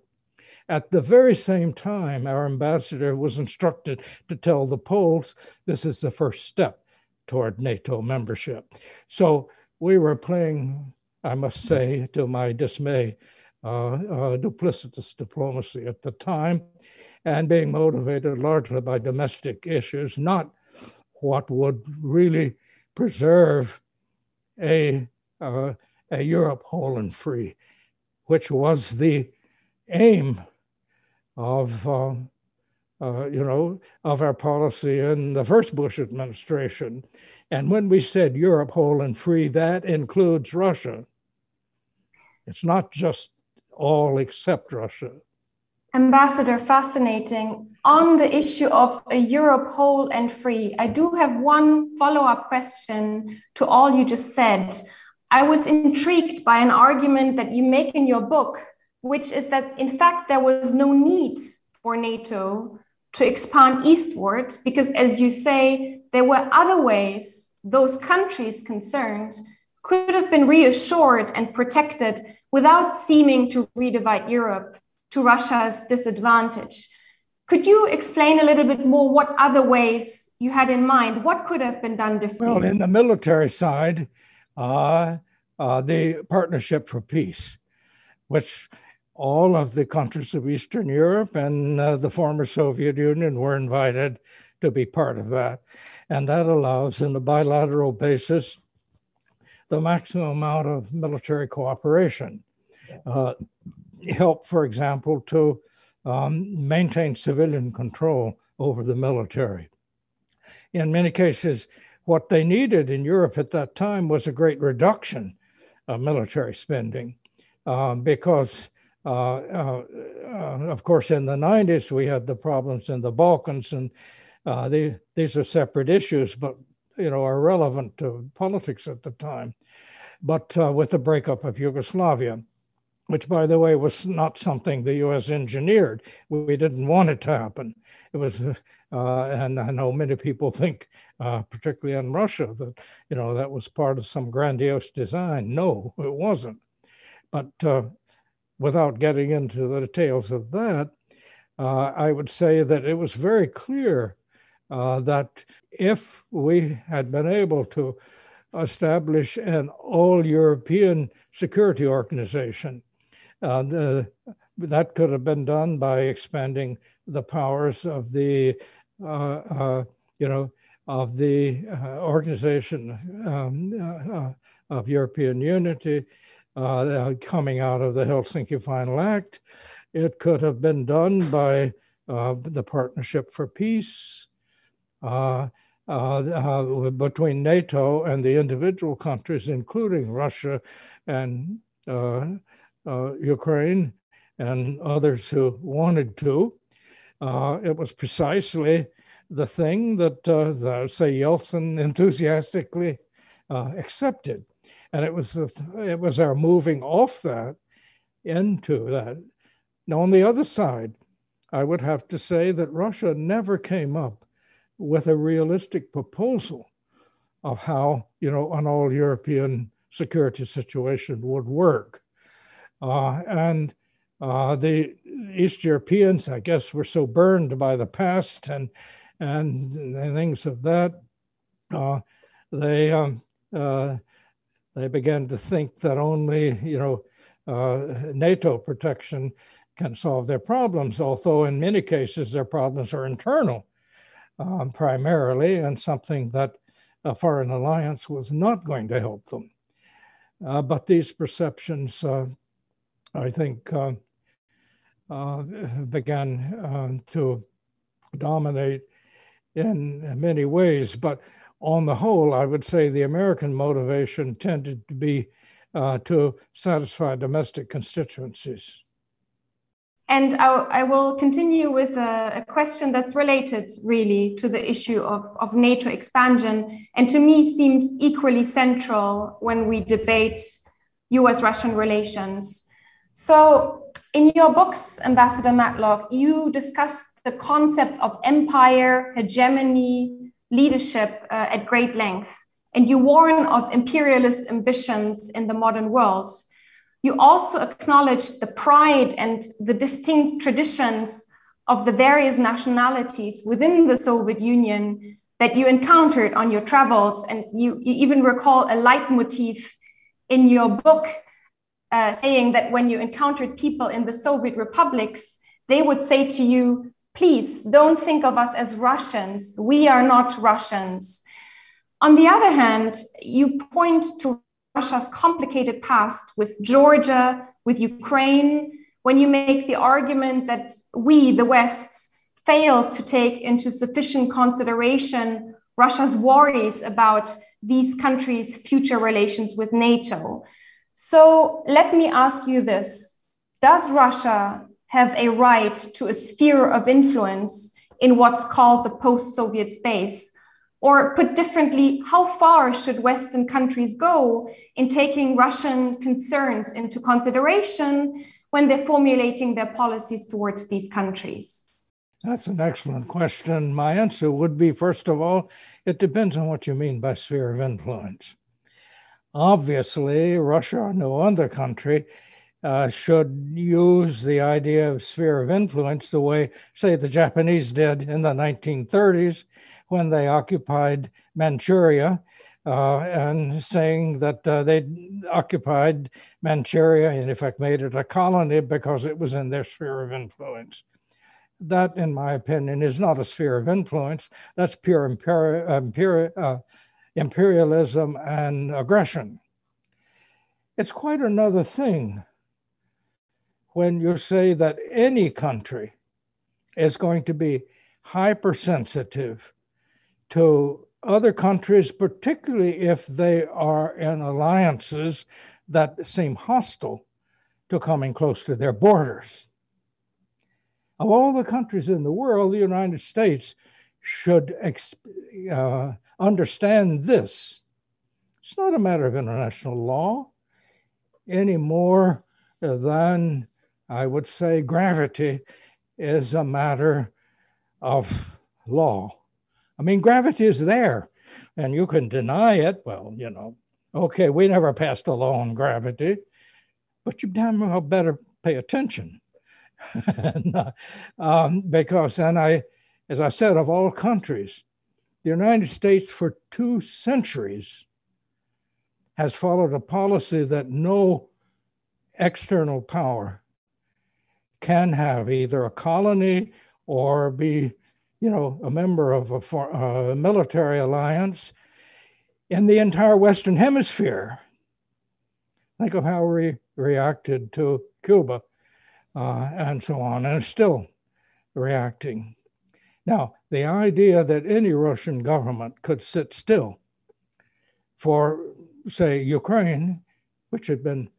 At the very same time, our ambassador was instructed to tell the Poles this is the first step toward NATO membership. So we were playing, I must say, to my dismay, uh, uh, duplicitous diplomacy at the time and being motivated largely by domestic issues, not what would really preserve a, uh, a Europe whole and free, which was the aim of, uh, uh, you know, of our policy in the first Bush administration. And when we said Europe whole and free, that includes Russia. It's not just all except Russia. Ambassador, fascinating. On the issue of a Europe whole and free, I do have one follow up question to all you just said. I was intrigued by an argument that you make in your book, which is that in fact there was no need for NATO to expand eastward, because as you say, there were other ways those countries concerned could have been reassured and protected without seeming to redivide Europe to Russia's disadvantage. Could you explain a little bit more what other ways you had in mind? What could have been done differently? Well, in the military side, uh, uh, the Partnership for Peace, which all of the countries of Eastern Europe and uh, the former Soviet Union were invited to be part of that. And that allows, in a bilateral basis, the maximum amount of military cooperation. Uh, help, for example, to um, maintain civilian control over the military. In many cases, what they needed in Europe at that time was a great reduction of military spending um, because, uh, uh, uh, of course, in the 90s, we had the problems in the Balkans, and uh, they, these are separate issues, but you know, are relevant to politics at the time. But uh, with the breakup of Yugoslavia, which, by the way, was not something the U.S. engineered. We didn't want it to happen. It was, uh, and I know many people think, uh, particularly in Russia, that you know that was part of some grandiose design. No, it wasn't. But uh, without getting into the details of that, uh, I would say that it was very clear uh, that if we had been able to establish an all European security organization, uh, the, that could have been done by expanding the powers of the, uh, uh, you know, of the uh, Organization um, of European Unity coming out of the Helsinki Final Act. It could have been done by the Partnership for Peace. Uh, uh, between NATO and the individual countries, including Russia and uh, uh, Ukraine and others who wanted to. Uh, it was precisely the thing that, uh, the, say, Yeltsin enthusiastically uh, accepted. And it was, the, it was our moving off that into that. Now, on the other side, I would have to say that Russia never came up with a realistic proposal of how, you know, an all European security situation would work. Uh, and uh, the East Europeans, I guess, were so burned by the past and and, things of that, uh, they um, uh, they began to think that only you know uh, NATO protection can solve their problems. Although in many cases their problems are internal, um, primarily, and something that a foreign alliance was not going to help them. Uh, but these perceptions, uh, I think, uh, uh began uh, to dominate in many ways. But on the whole, I would say the American motivation tended to be uh, to satisfy domestic constituencies. And I, I will continue with a, a, question that's related really to the issue of, of NATO expansion, and to me seems equally central when we debate US Russian relations. So, in your books, Ambassador Matlock, you discussed the concepts of empire, hegemony, leadership uh, at great length. And you warn of imperialist ambitions in the modern world. You also acknowledge the pride and the distinct traditions of the various nationalities within the Soviet Union that you encountered on your travels. And you, you even recall a leitmotif in your book uh, saying that when you encountered people in the Soviet republics, they would say to you, please don't think of us as Russians. We are not Russians. On the other hand, you point to Russia's complicated past with Georgia, with Ukraine, when you make the argument that we, the West, failed to take into sufficient consideration Russia's worries about these countries' future relations with NATO. So let me ask you this Does Russia have a right to a sphere of influence in what's called the post Soviet space? Or put differently, how far should Western countries go in taking Russian concerns into consideration when they're formulating their policies towards these countries? That's an excellent question. My answer would be first of all, it depends on what you mean by sphere of influence. Obviously, Russia or no other country uh, should use the idea of sphere of influence the way, say, the Japanese did in the 1930s when they occupied Manchuria, uh, and saying that uh, they occupied Manchuria and, in effect, made it a colony because it was in their sphere of influence. That, in my opinion, is not a sphere of influence. That's pure imperi- imperi- uh, imperialism and aggression. It's quite another thing when you say that any country is going to be hypersensitive to other countries, particularly if they are in alliances that seem hostile to coming close to their borders. Of all the countries in the world, the United States should uh, understand this. It's not a matter of international law any more than I would say gravity is a matter of law. I mean, gravity is there, and you can deny it. Well, you know, okay, we never passed a law on gravity, but you damn well better pay attention. and, uh, um, because, and I, as I said, of all countries, the United States for two centuries has followed a policy that no external power can have either a colony or be, you know, a member of a, for, military alliance in the entire Western Hemisphere. Think of how we reacted to Cuba uh, and so on, and still reacting. Now, the idea that any Russian government could sit still for, say, Ukraine, which had been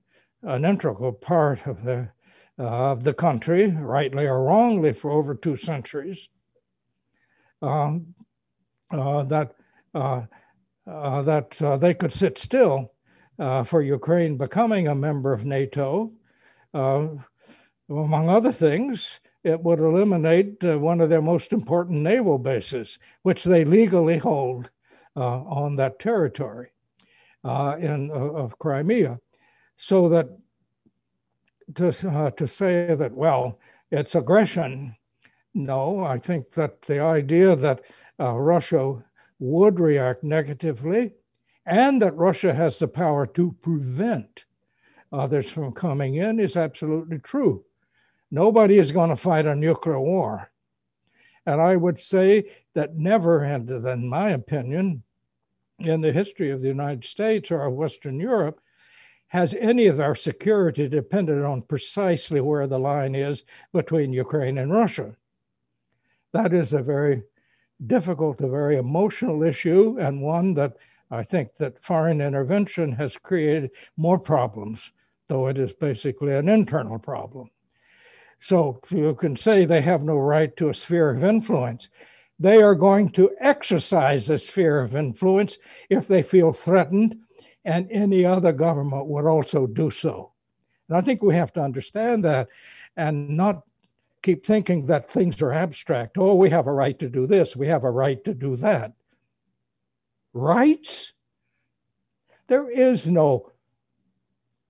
an integral part of the of the country, rightly or wrongly, for over two centuries. Um, uh, that uh, uh, that uh, they could sit still uh, for Ukraine becoming a member of NATO. Uh, among other things, it would eliminate one of their most important naval bases, which they legally hold on that territory in, of Crimea. So that to, uh, to say that, well, it's aggression, no, I think that the idea that uh, Russia would react negatively and that Russia has the power to prevent others from coming in is absolutely true. Nobody is going to fight a nuclear war. And I would say that never, and in my opinion, in the history of the United States or Western Europe, has any of our security depended on precisely where the line is between Ukraine and Russia. That is a very difficult, a very emotional issue, and one that I think that foreign intervention has created more problems, though it is basically an internal problem. So you can say they have no right to a sphere of influence. They are going to exercise a sphere of influence if they feel threatened, and any other government would also do so. And I think we have to understand that and not keep thinking that things are abstract. Oh, we have a right to do this, we have a right to do that. Rights? There is no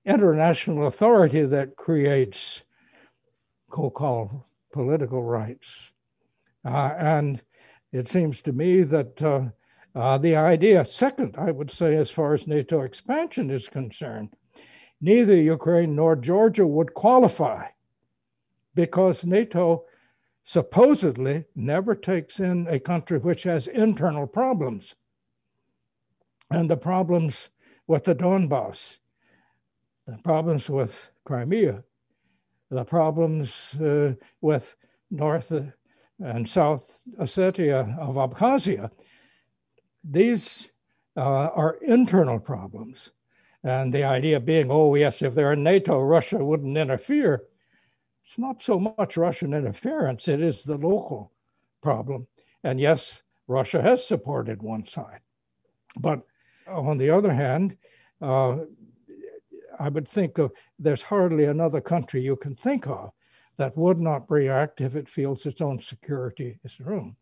international authority that creates co-called political rights. Uh, and it seems to me that uh, uh, the idea, second, I would say, as far as NATO expansion is concerned, neither Ukraine nor Georgia would qualify because NATO supposedly never takes in a country which has internal problems. And the problems with the Donbass, the problems with Crimea, the problems uh, with North and South Ossetia of Abkhazia. These uh, are internal problems. And the idea being, oh, yes, if they're in NATO, Russia wouldn't interfere. It's not so much Russian interference, it is the local problem. And yes, Russia has supported one side. But on the other hand, uh, I would think of there's hardly another country you can think of that would not react if it feels its own security is ruined.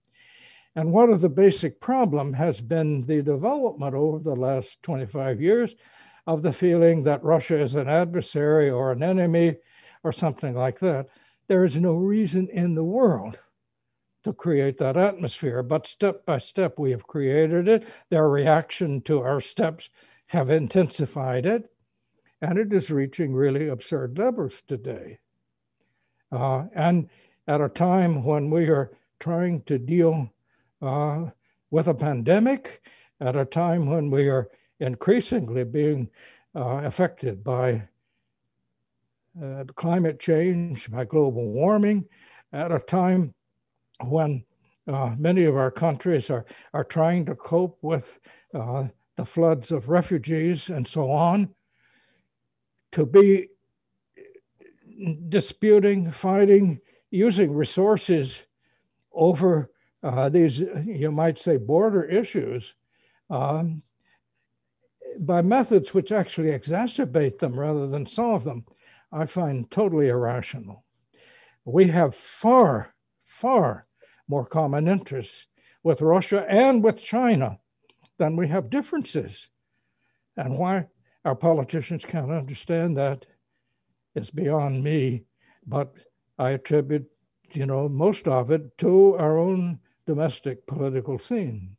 And one of the basic problem has been the development over the last 25 years of the feeling that Russia is an adversary or an enemy or something like that. There is no reason in the world to create that atmosphere, but step by step we have created it. Their reaction to our steps have intensified it, and it is reaching really absurd levels today. Uh, and at a time when we are trying to deal uh, with a pandemic, at a time when we are increasingly being uh, affected by uh, climate change, by global warming, at a time when uh, many of our countries are, are trying to cope with uh, the floods of refugees and so on, to be disputing, fighting, using resources over uh, these, you might say, border issues um, by methods which actually exacerbate them rather than solve them, I find totally irrational. We have far, far more common interests with Russia and with China than we have differences. And why our politicians can't understand that is beyond me, but I attribute, you know, most of it to our own domestic political scene.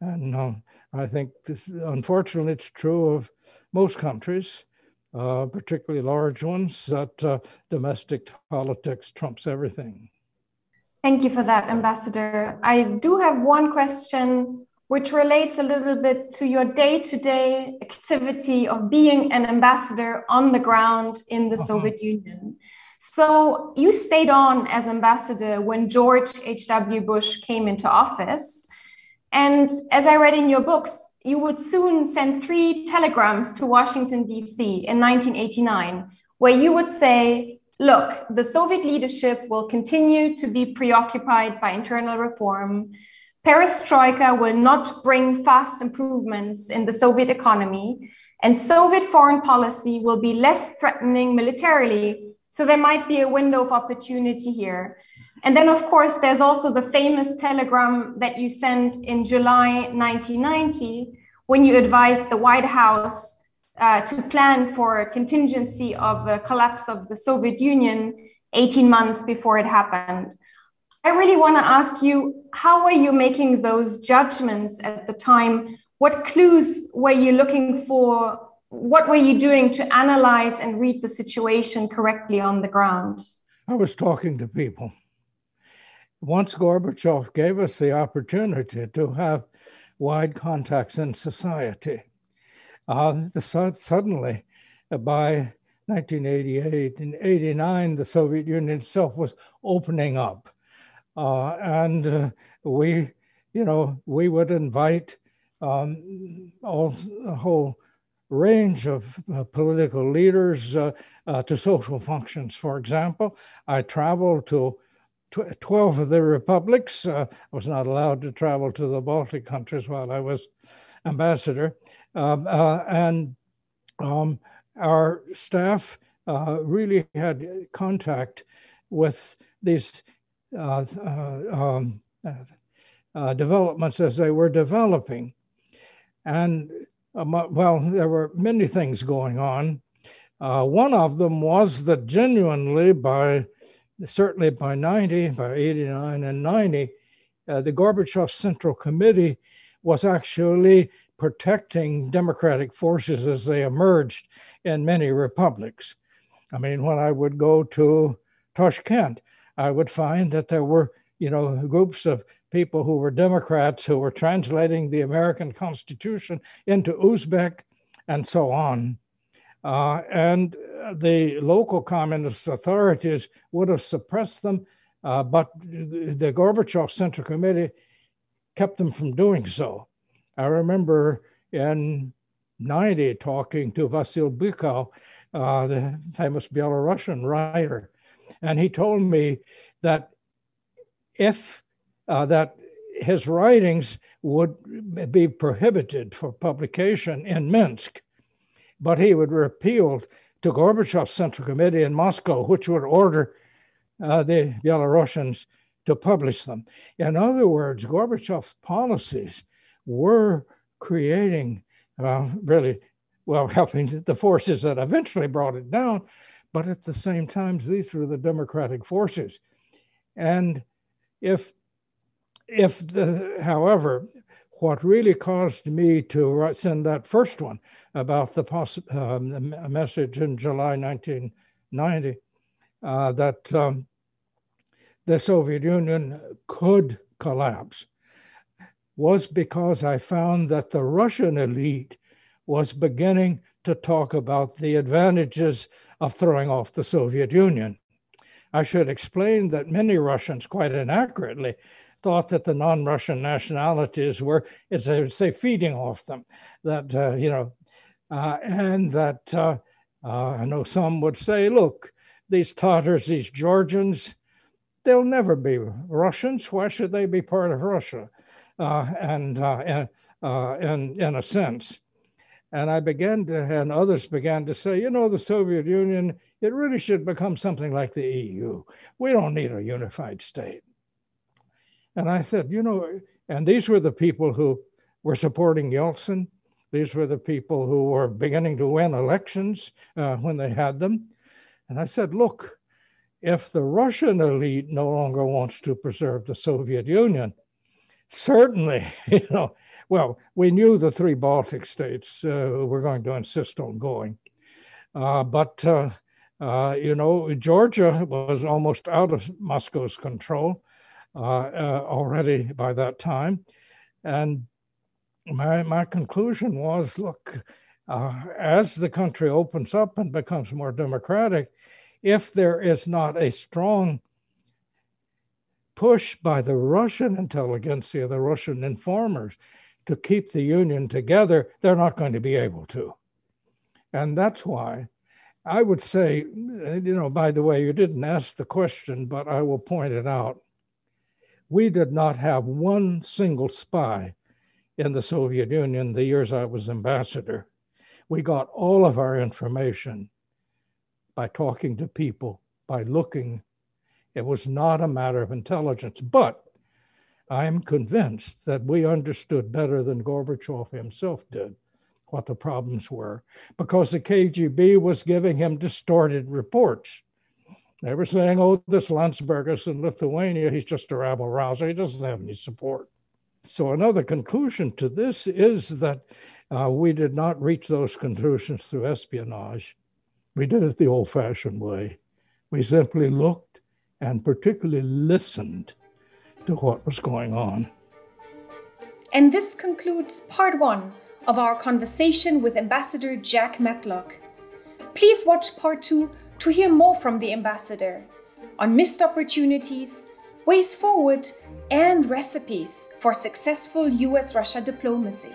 And uh, I think this, unfortunately, it's true of most countries, uh, particularly large ones, that uh, domestic politics trumps everything. Thank you for that, Ambassador. I do have one question which relates a little bit to your day to day activity of being an ambassador on the ground in the uh-huh. Soviet Union. So you stayed on as ambassador when George H.W. Bush came into office. And as I read in your books, you would soon send three telegrams to Washington, D.C. in 1989, where you would say, Look, the Soviet leadership will continue to be preoccupied by internal reform. Perestroika will not bring fast improvements in the Soviet economy, and Soviet foreign policy will be less threatening militarily so there might be a window of opportunity here. And then, of course, there's also the famous telegram that you sent in July 1990 when you advised the White House uh, to plan for a contingency of a collapse of the Soviet Union 18 months before it happened. I really want to ask you how were you making those judgments at the time? What clues were you looking for? What were you doing to analyze and read the situation correctly on the ground? I was talking to people. Once Gorbachev gave us the opportunity to have wide contacts in society, uh, the, suddenly, uh, by 1988 and 89, the Soviet Union itself was opening up. Uh, and uh, we, you know, we would invite um, all, a whole range of uh, political leaders uh, uh, to social functions. For example, I traveled to tw 12 of the republics. Uh, I was not allowed to travel to the Baltic countries while I was ambassador. Um, and um, our staff really had contact with these uh, uh, um, uh, developments as they were developing. And well, there were many things going on. one of them was that genuinely by certainly by 90, by 89 and 90, uh, the Gorbachev Central Committee was actually protecting democratic forces as they emerged in many republics. I mean, when I would go to Tashkent, I would find that there were, you know, groups of people who were Democrats who were translating the American Constitution into Uzbek and so on. Uh, and the local communist authorities would have suppressed them, uh, but the Gorbachev Central Committee kept them from doing so. I remember in 90 talking to Vasil Bykov, uh, the famous Belarusian writer, and he told me that if uh, that his writings would be prohibited for publication in Minsk, but he would appeal to Gorbachev's Central Committee in Moscow, which would order uh, the Belarusians to publish them. In other words, Gorbachev's policies were creating, uh, really, well, helping the forces that eventually brought it down, but at the same time, these were the democratic forces. And if, if the, however, what really caused me to send that first one about the poss- um, message in July 1990 uh, that um, the Soviet Union could collapse was because I found that the Russian elite was beginning to talk about the advantages of throwing off the Soviet Union. I should explain that many Russians, quite inaccurately, thought that the non-Russian nationalities were, as I would say, feeding off them. That uh, you know, uh, and that uh, uh I know some would say, look, these Tatars, these Georgians, they'll never be Russians. Why should they be part of Russia? Uh, and uh, in in a sense, and I began to, and others began to say, you know, the Soviet Union, it really should become something like the EU. We don't need a unified state. And I said, you know, and these were the people who were supporting Yeltsin. These were the people who were beginning to win elections uh, when they had them. And I said, look, if the Russian elite no longer wants to preserve the Soviet Union, certainly, you know, well, we knew the three Baltic states uh, were going to insist on going. Uh, but, uh, uh you know, Georgia was almost out of Moscow's control Uh, uh, already by that time. And my, my conclusion was look, uh, as the country opens up and becomes more democratic, if there is not a strong push by the Russian intelligentsia, the Russian informers, to keep the Union together, they're not going to be able to. And that's why I would say, you know, by the way, you didn't ask the question, but I will point it out. We did not have one single spy in the Soviet Union the years I was ambassador. We got all of our information by talking to people, by looking It was not a matter of intelligence. But I am convinced that we understood better than Gorbachev himself did what the problems were because the KGB was giving him distorted reports. They were saying, oh, this Landsbergis in Lithuania, he's just a rabble rouser. He doesn't have any support. So, another conclusion to this is that uh, we did not reach those conclusions through espionage. We did it the old fashioned way. We simply looked and particularly listened to what was going on. And this concludes part one of our conversation with Ambassador Jack Matlock. Please watch part two to hear more from the ambassador on missed opportunities, ways forward, and recipes for successful US Russia diplomacy.